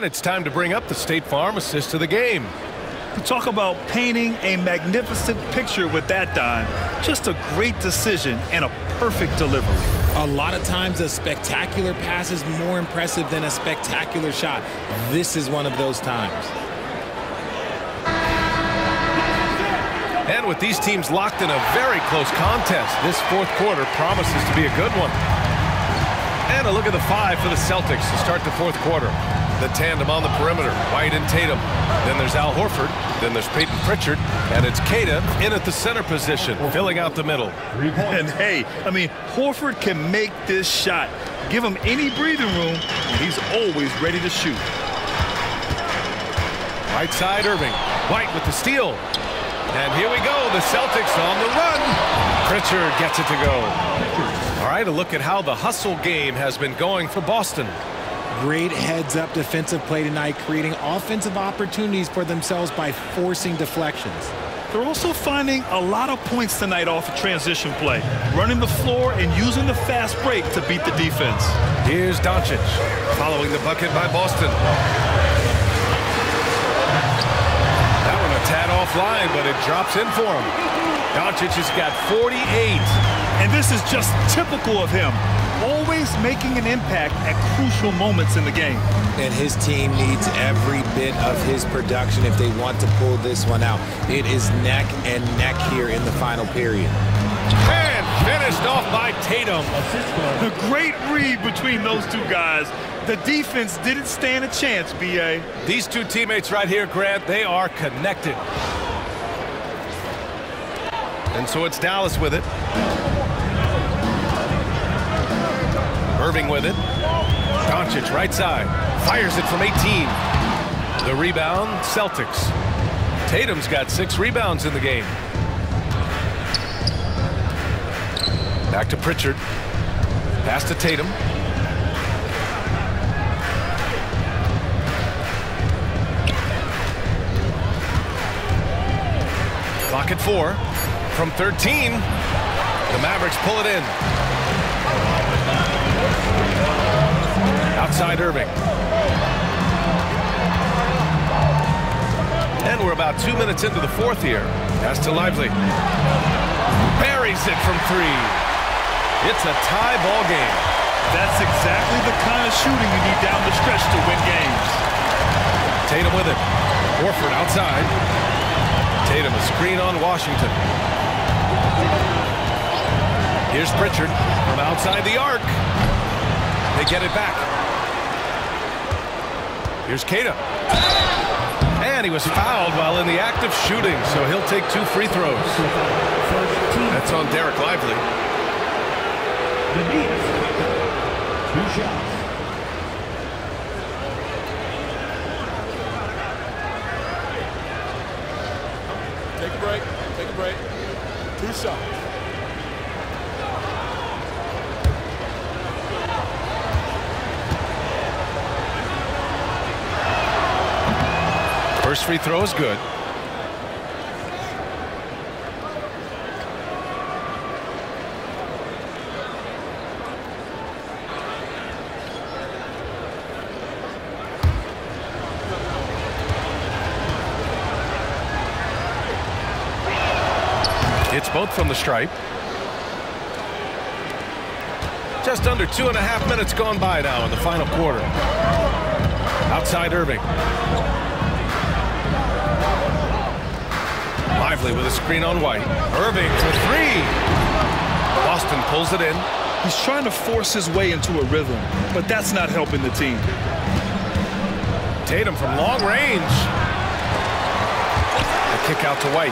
And it's time to bring up the State Farm assist to the game. You talk about painting a magnificent picture with that dime. Just a great decision and a perfect delivery. A lot of times, a spectacular pass is more impressive than a spectacular shot. This is one of those times. And with these teams locked in a very close contest, this fourth quarter promises to be a good one. And a look at the five for the Celtics to start the fourth quarter. The tandem on the perimeter, White and Tatum. Then there's Al Horford. Then there's Peyton Pritchard. And it's Queta in at the center position, filling out the middle. And hey, I mean, Horford can make this shot. Give him any breathing room, and he's always ready to shoot. Right side, Irving. White with the steal. And here we go, the Celtics on the run. Pritchard gets it to go. All right, a look at how the hustle game has been going for Boston. Great heads-up defensive play tonight, creating offensive opportunities for themselves by forcing deflections. They're also finding a lot of points tonight off of transition play, running the floor and using the fast break to beat the defense. Here's Doncic following the bucket by Boston. That one a tad offline, but it drops in for him. Doncic has got 48. And this is just typical of him, always making an impact at crucial moments in the game. And his team needs every bit of his production if they want to pull this one out. It is neck and neck here in the final period. And finished off by Tatum. A great read between those two guys. The defense didn't stand a chance, B.A. These two teammates right here, Grant, they are connected. And so it's Dallas with it. Irving with it. Doncic right side. Fires it from 18. The rebound, Celtics. Tatum's got six rebounds in the game. Back to Pritchard. Pass to Tatum. Clock at four. From 13, the Mavericks pull it in. Outside Irving. And we're about two minutes into the fourth here. Pass to Lively. Buries it from three. It's a tie ball game. That's exactly the kind of shooting you need down the stretch to win games. Tatum with it. Horford outside. Tatum a screen on Washington. Here's Pritchard from outside the arc. They get it back. Here's Queta. And he was fouled while in the act of shooting, so he'll take two free throws. That's on Dereck Lively. Two shots. Take a break. Take a break. Two shots. Free throw is good. It's both from the stripe. Just under two and a half minutes gone by now in the final quarter. Outside Irving. Lively with a screen on White. Irving for three. Boston pulls it in. He's trying to force his way into a rhythm, but that's not helping the team. Tatum from long range. A kick out to White.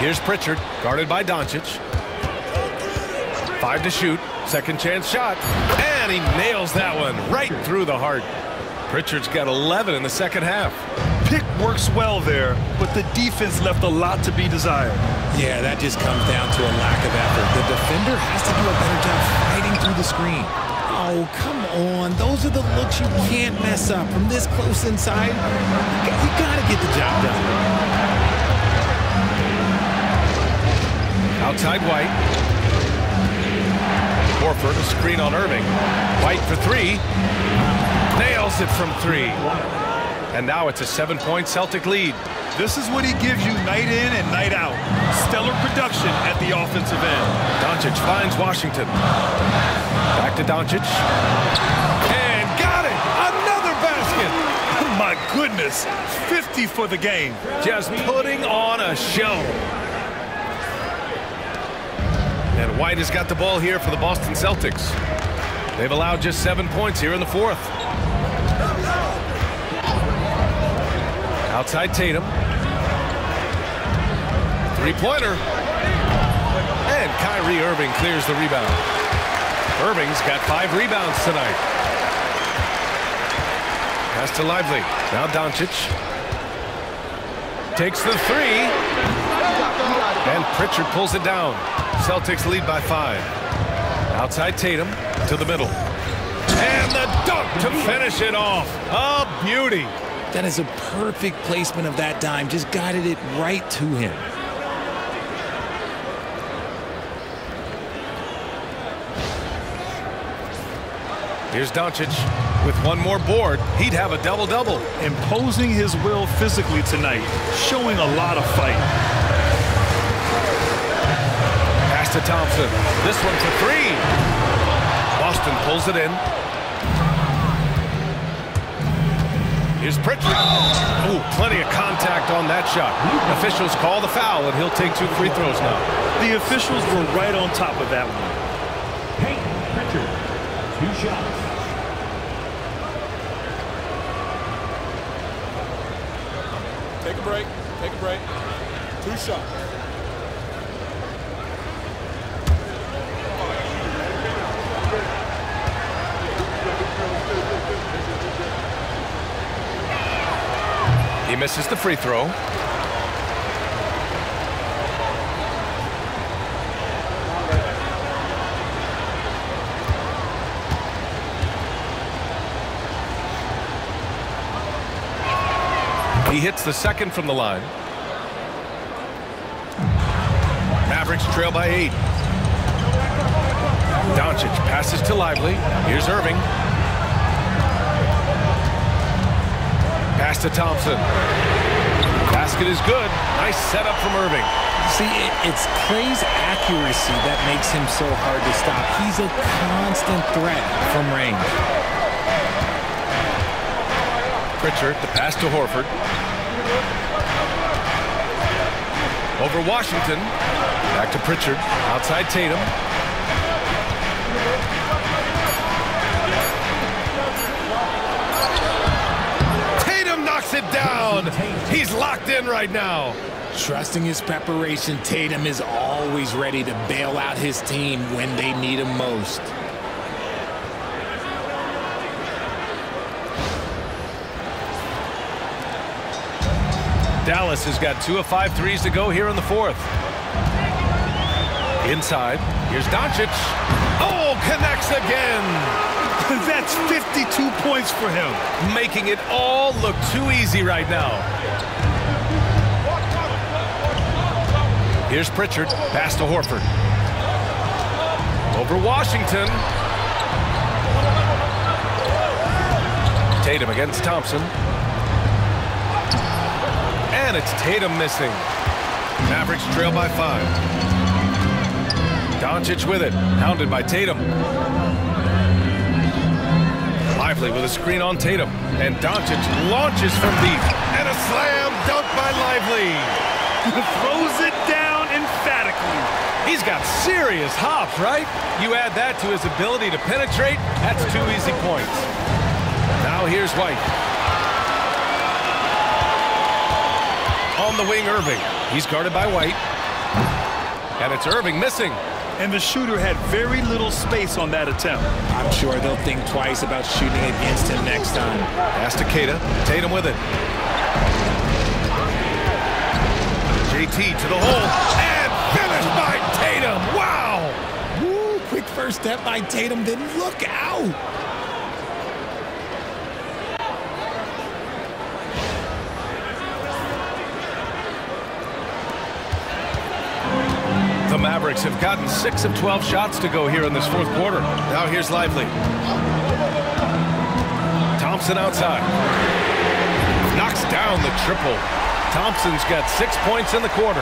Here's Pritchard, guarded by Doncic. Five to shoot. Second chance shot. And he nails that one right through the heart. Pritchard's got 11 in the second half. Pick works well there, but the defense left a lot to be desired. Yeah, that just comes down to a lack of effort. The defender has to do a better job fighting through the screen. Oh, come on. Those are the looks you can't mess up. From this close inside, you got to get the job done. Outside White. Horford, a screen on Irving. White for three. Nails it from three. And now it's a seven-point Celtic lead. This is what he gives you night in and night out. Stellar production at the offensive end. Doncic finds Washington. Back to Doncic. And got it! Another basket! *laughs* My goodness, 50 for the game. Just putting on a show. And White has got the ball here for the Boston Celtics. They've allowed just seven points here in the fourth. Outside Tatum. Three-pointer. And Kyrie Irving clears the rebound. Irving's got five rebounds tonight. Pass to Lively. Now Doncic. Takes the three. And Pritchard pulls it down. Celtics lead by five. Outside Tatum to the middle. And the dunk to finish it off. A beauty. That is a perfect placement of that dime. Just guided it right to him. Here's Doncic with one more board. He'd have a double-double. Imposing his will physically tonight, showing a lot of fight. Pass to Thompson. This one for three. Boston pulls it in. Here's Pritchard. Ooh, plenty of contact on that shot. Officials call the foul, and he'll take two free throws now. The officials were right on top of that one. Payton Pritchard, two shots. Take a break. Take a break. Two shots. Misses the free throw. He hits the second from the line. Mavericks trail by eight. Doncic passes to Lively. Here's Irving. Pass to Thompson. Basket is good. Nice setup from Irving. See, it, it's Klay's accuracy that makes him so hard to stop. He's a constant threat from range. Pritchard, the pass to Horford. Over Washington. Back to Pritchard. Outside Tatum. It down. He's locked in right now. Trusting his preparation, Tatum is always ready to bail out his team when they need him most. Dallas has got two of five threes to go here in the fourth. Inside. Here's Doncic. Oh, connects again. That's 52 points for him. Making it all look too easy right now. Here's Pritchard. Pass to Horford. Over Washington. Tatum against Thompson. And it's Tatum missing. Mavericks trail by five. Doncic with it. Hounded by Tatum. Lively with a screen on Tatum. And Doncic launches from deep. And a slam dunk by Lively. Throws it down emphatically. He's got serious hops, right? You add that to his ability to penetrate, that's two easy points. Now here's White. On the wing, Irving. He's guarded by White. And it's Irving missing. And the shooter had very little space on that attempt. I'm sure they'll think twice about shooting against him next time. To Queta. Tatum with it. JT to the hole. And finished by Tatum. Wow! Woo, quick first step by Tatum, then look out! Mavericks have gotten 6 of 12 shots to go here in this fourth quarter. Now here's Lively. Thompson outside. Knocks down the triple. Thompson's got six points in the quarter.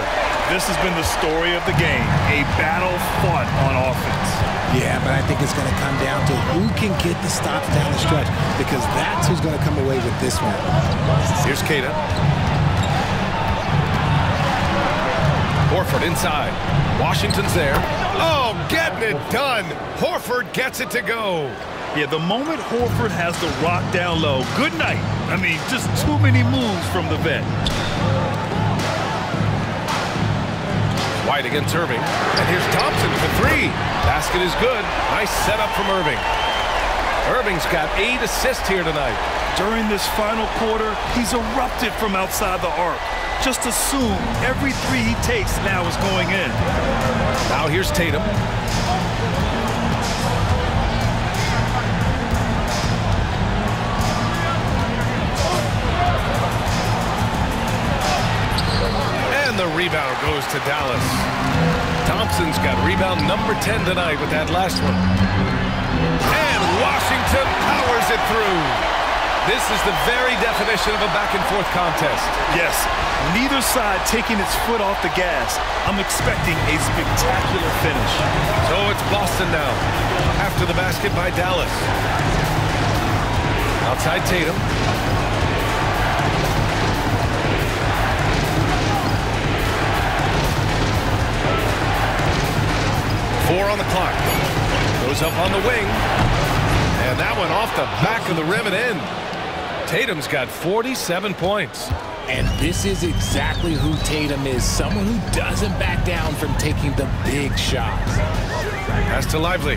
This has been the story of the game. A battle fought on offense. Yeah, but I think it's going to come down to who can get the stops down the stretch because that's who's going to come away with this one. Here's Queta. Horford inside. Washington's there. Oh, getting it done. Horford gets it to go. Yeah, the moment Horford has the rock down low, good night. I mean, just too many moves from the vet. White against Irving. And here's Thompson for three. Basket is good. Nice setup from Irving. Irving's got eight assists here tonight. During this final quarter, he's erupted from outside the arc. Just assume every three he takes now is going in. Now here's Tatum. And the rebound goes to Dallas. Thompson's got rebound number 10 tonight with that last one. And Washington powers it through. This is the very definition of a back-and-forth contest. Yes, neither side taking its foot off the gas. I'm expecting a spectacular finish. So it's Boston now. After the basket by Dallas. Outside Tatum. Four on the clock. Goes up on the wing. And that one off the back of the rim and in. Tatum's got 47 points. And this is exactly who Tatum is. Someone who doesn't back down from taking the big shots. Pass to Lively.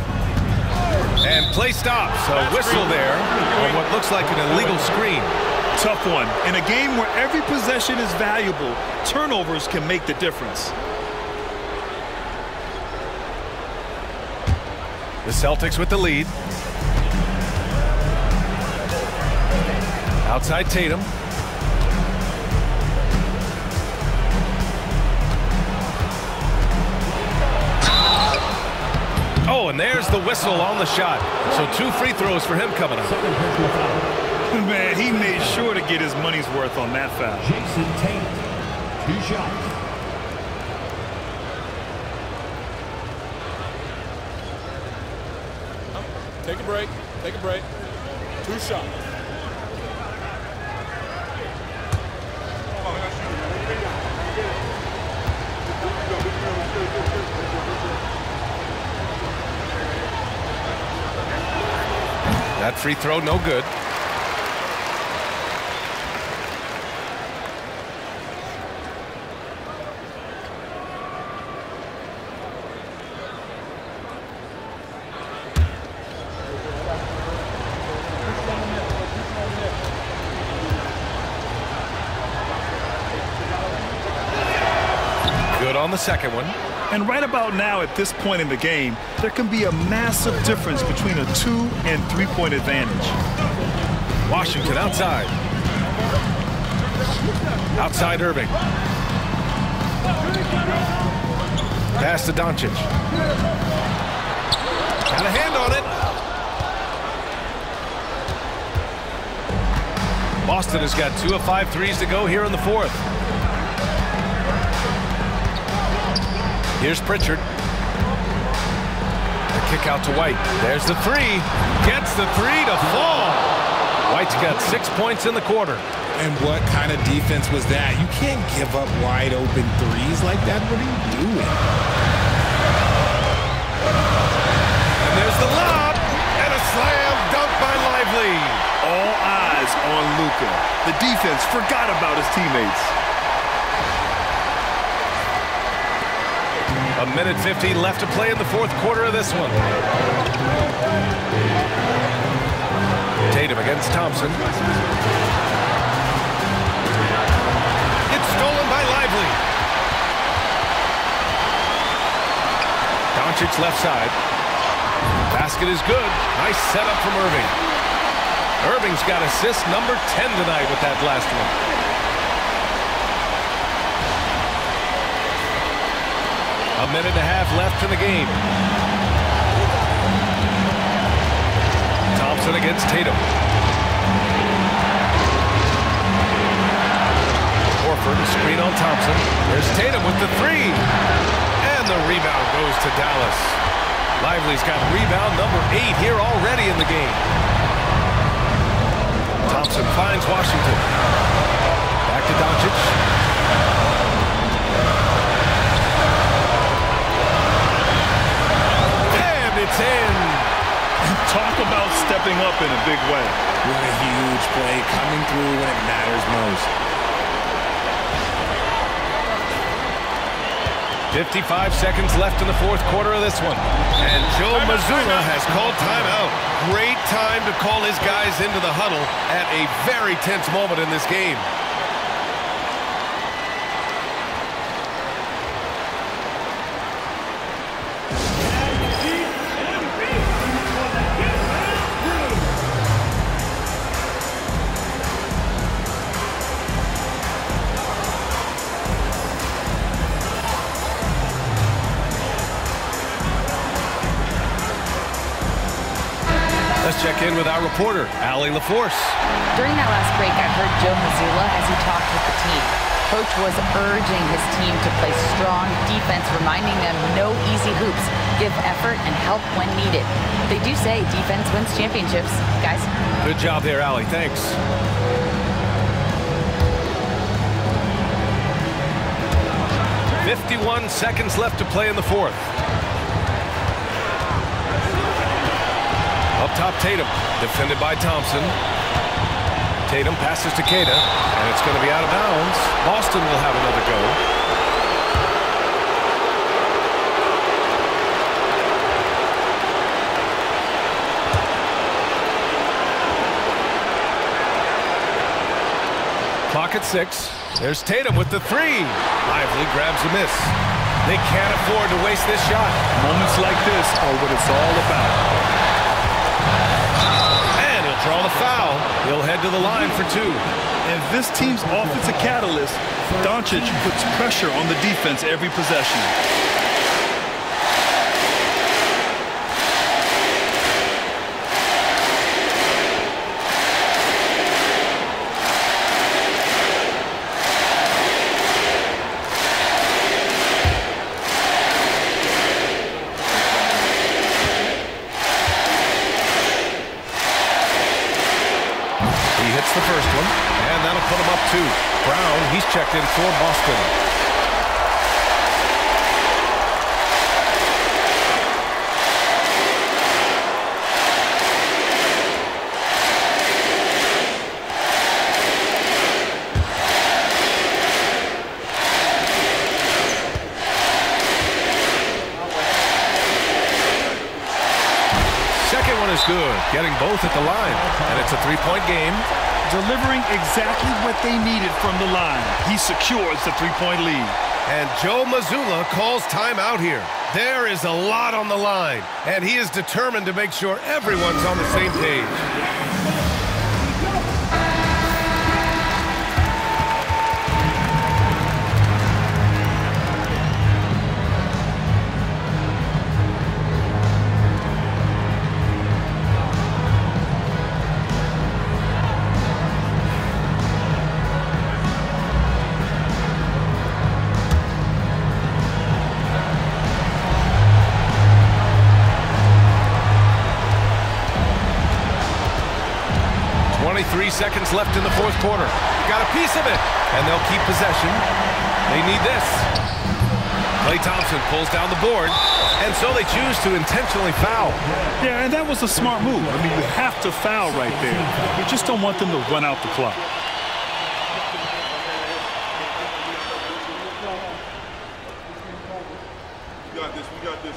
And play stops. A whistle there on what looks like an illegal screen. Tough one. In a game where every possession is valuable, turnovers can make the difference. The Celtics with the lead. Outside Tatum. Oh, and there's the whistle on the shot. So two free throws for him coming up. Man, he made sure to get his money's worth on that foul. Jayson Tatum, two shots. Take a break. Take a break. Two shots. That free throw, no good. Good on the second one. And right about now, at this point in the game, there can be a massive difference between a two and three-point advantage. Washington outside. Outside Irving. Pass to Doncic. Got a hand on it. Boston has got two of five threes to go here in the fourth. Here's Pritchard. The kick out to White. There's the three. Gets the three to fall. White's got six points in the quarter. And what kind of defense was that? You can't give up wide open threes like that. What are you doing? And there's the lob. And a slam dunk by Lively. All eyes on Luka. The defense forgot about his teammates. A minute 15 left to play in the fourth quarter of this one. Tatum against Thompson. It's stolen by Lively. Doncic left side. Basket is good. Nice setup from Irving. Irving's got assist number 10 tonight with that last one. A minute and a half left in the game. Thompson against Tatum. Horford, screen on Thompson. There's Tatum with the three. And the rebound goes to Dallas. Lively's got rebound number eight here already in the game. Thompson finds Washington. Back to Doncic. And it's in. *laughs* Talk about stepping up in a big way. What a huge play coming through when it matters most. 55 seconds left in the fourth quarter of this one. And Joe Mazzulla has called timeout. Great time time to call his guys into the huddle at a very tense moment in this game. Our reporter, Allie LaForce. During that last break, I heard Joe Mazzulla as he talked with the team. Coach was urging his team to play strong defense, reminding them no easy hoops, give effort, and help when needed. They do say defense wins championships. Guys, Good job there, Allie. Thanks. Fifty-one seconds left to play in the fourth. Up top, Tatum, defended by Thompson. Tatum passes to Queta, and it's going to be out of bounds. Boston will have another go. Clock at six. There's Tatum with the three. Lively grabs a miss. They can't afford to waste this shot. Moments like this are what it's all about. Foul. He'll head to the line for two. And this team's offensive catalyst, Doncic puts pressure on the defense every possession. For Boston. Second one is good, getting both at the line. And it's a three-point game. Delivering exactly what they needed from the line. He secures the three-point lead. And Joe Mazzulla calls timeout here. There is a lot on the line, and he is determined to make sure everyone's on the same page. Seconds left in the fourth quarter. Got a piece of it, and they'll keep possession. They need this. Klay Thompson pulls down the board, and so they choose to intentionally foul. Yeah, and that was a smart move. I mean, you have to foul right there. You just don't want them to run out the clock. We got this. We got this.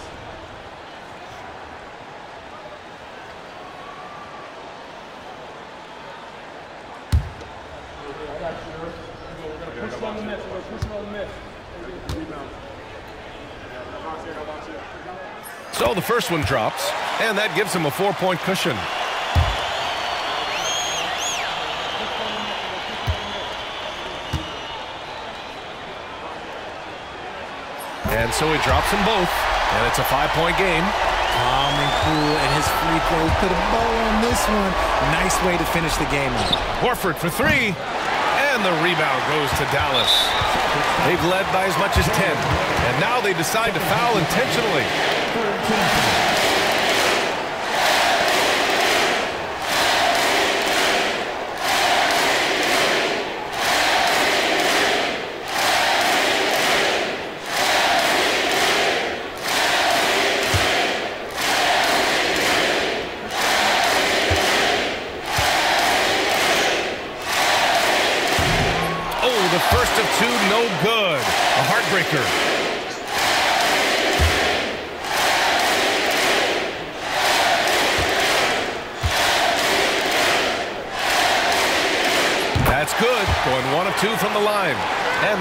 So the first one drops, and that gives him a four-point cushion. And so he drops them both, and it's a five-point game. Calm and cool, and his free throw put a bow on this one. Nice way to finish the game. Horford for three, and the rebound goes to Dallas. They've led by as much as 10, and now they decide to foul intentionally. Oh,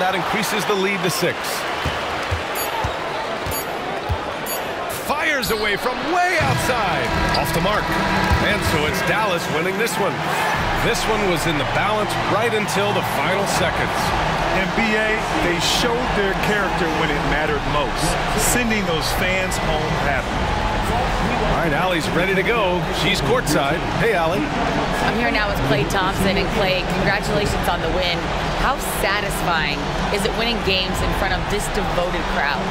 And that increases the lead to six. Fires away from way outside. Off the mark. And so it's Dallas winning this one. This one was in the balance right until the final seconds. And BA, they showed their character when it mattered most, sending those fans home happy. All right, Allie's ready to go. She's courtside. Hey, Allie. I'm here now with Klay Thompson. And Klay, congratulations on the win. How satisfying is it winning games in front of this devoted crowd?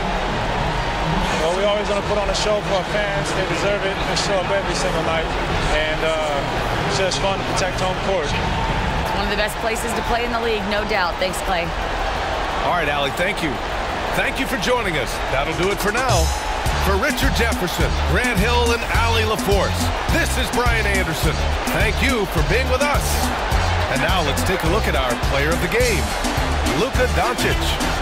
Well, we always want to put on a show for our fans. They deserve it. They show up every single night. And uh, it's just fun to protect home court. It's one of the best places to play in the league, no doubt. Thanks, Klay. All right, Allie, thank you. Thank you for joining us. That'll do it for now. For Richard Jefferson, Grant Hill, and Allie LaForce, this is Brian Anderson. Thank you for being with us. And now let's take a look at our player of the game, Luka Doncic.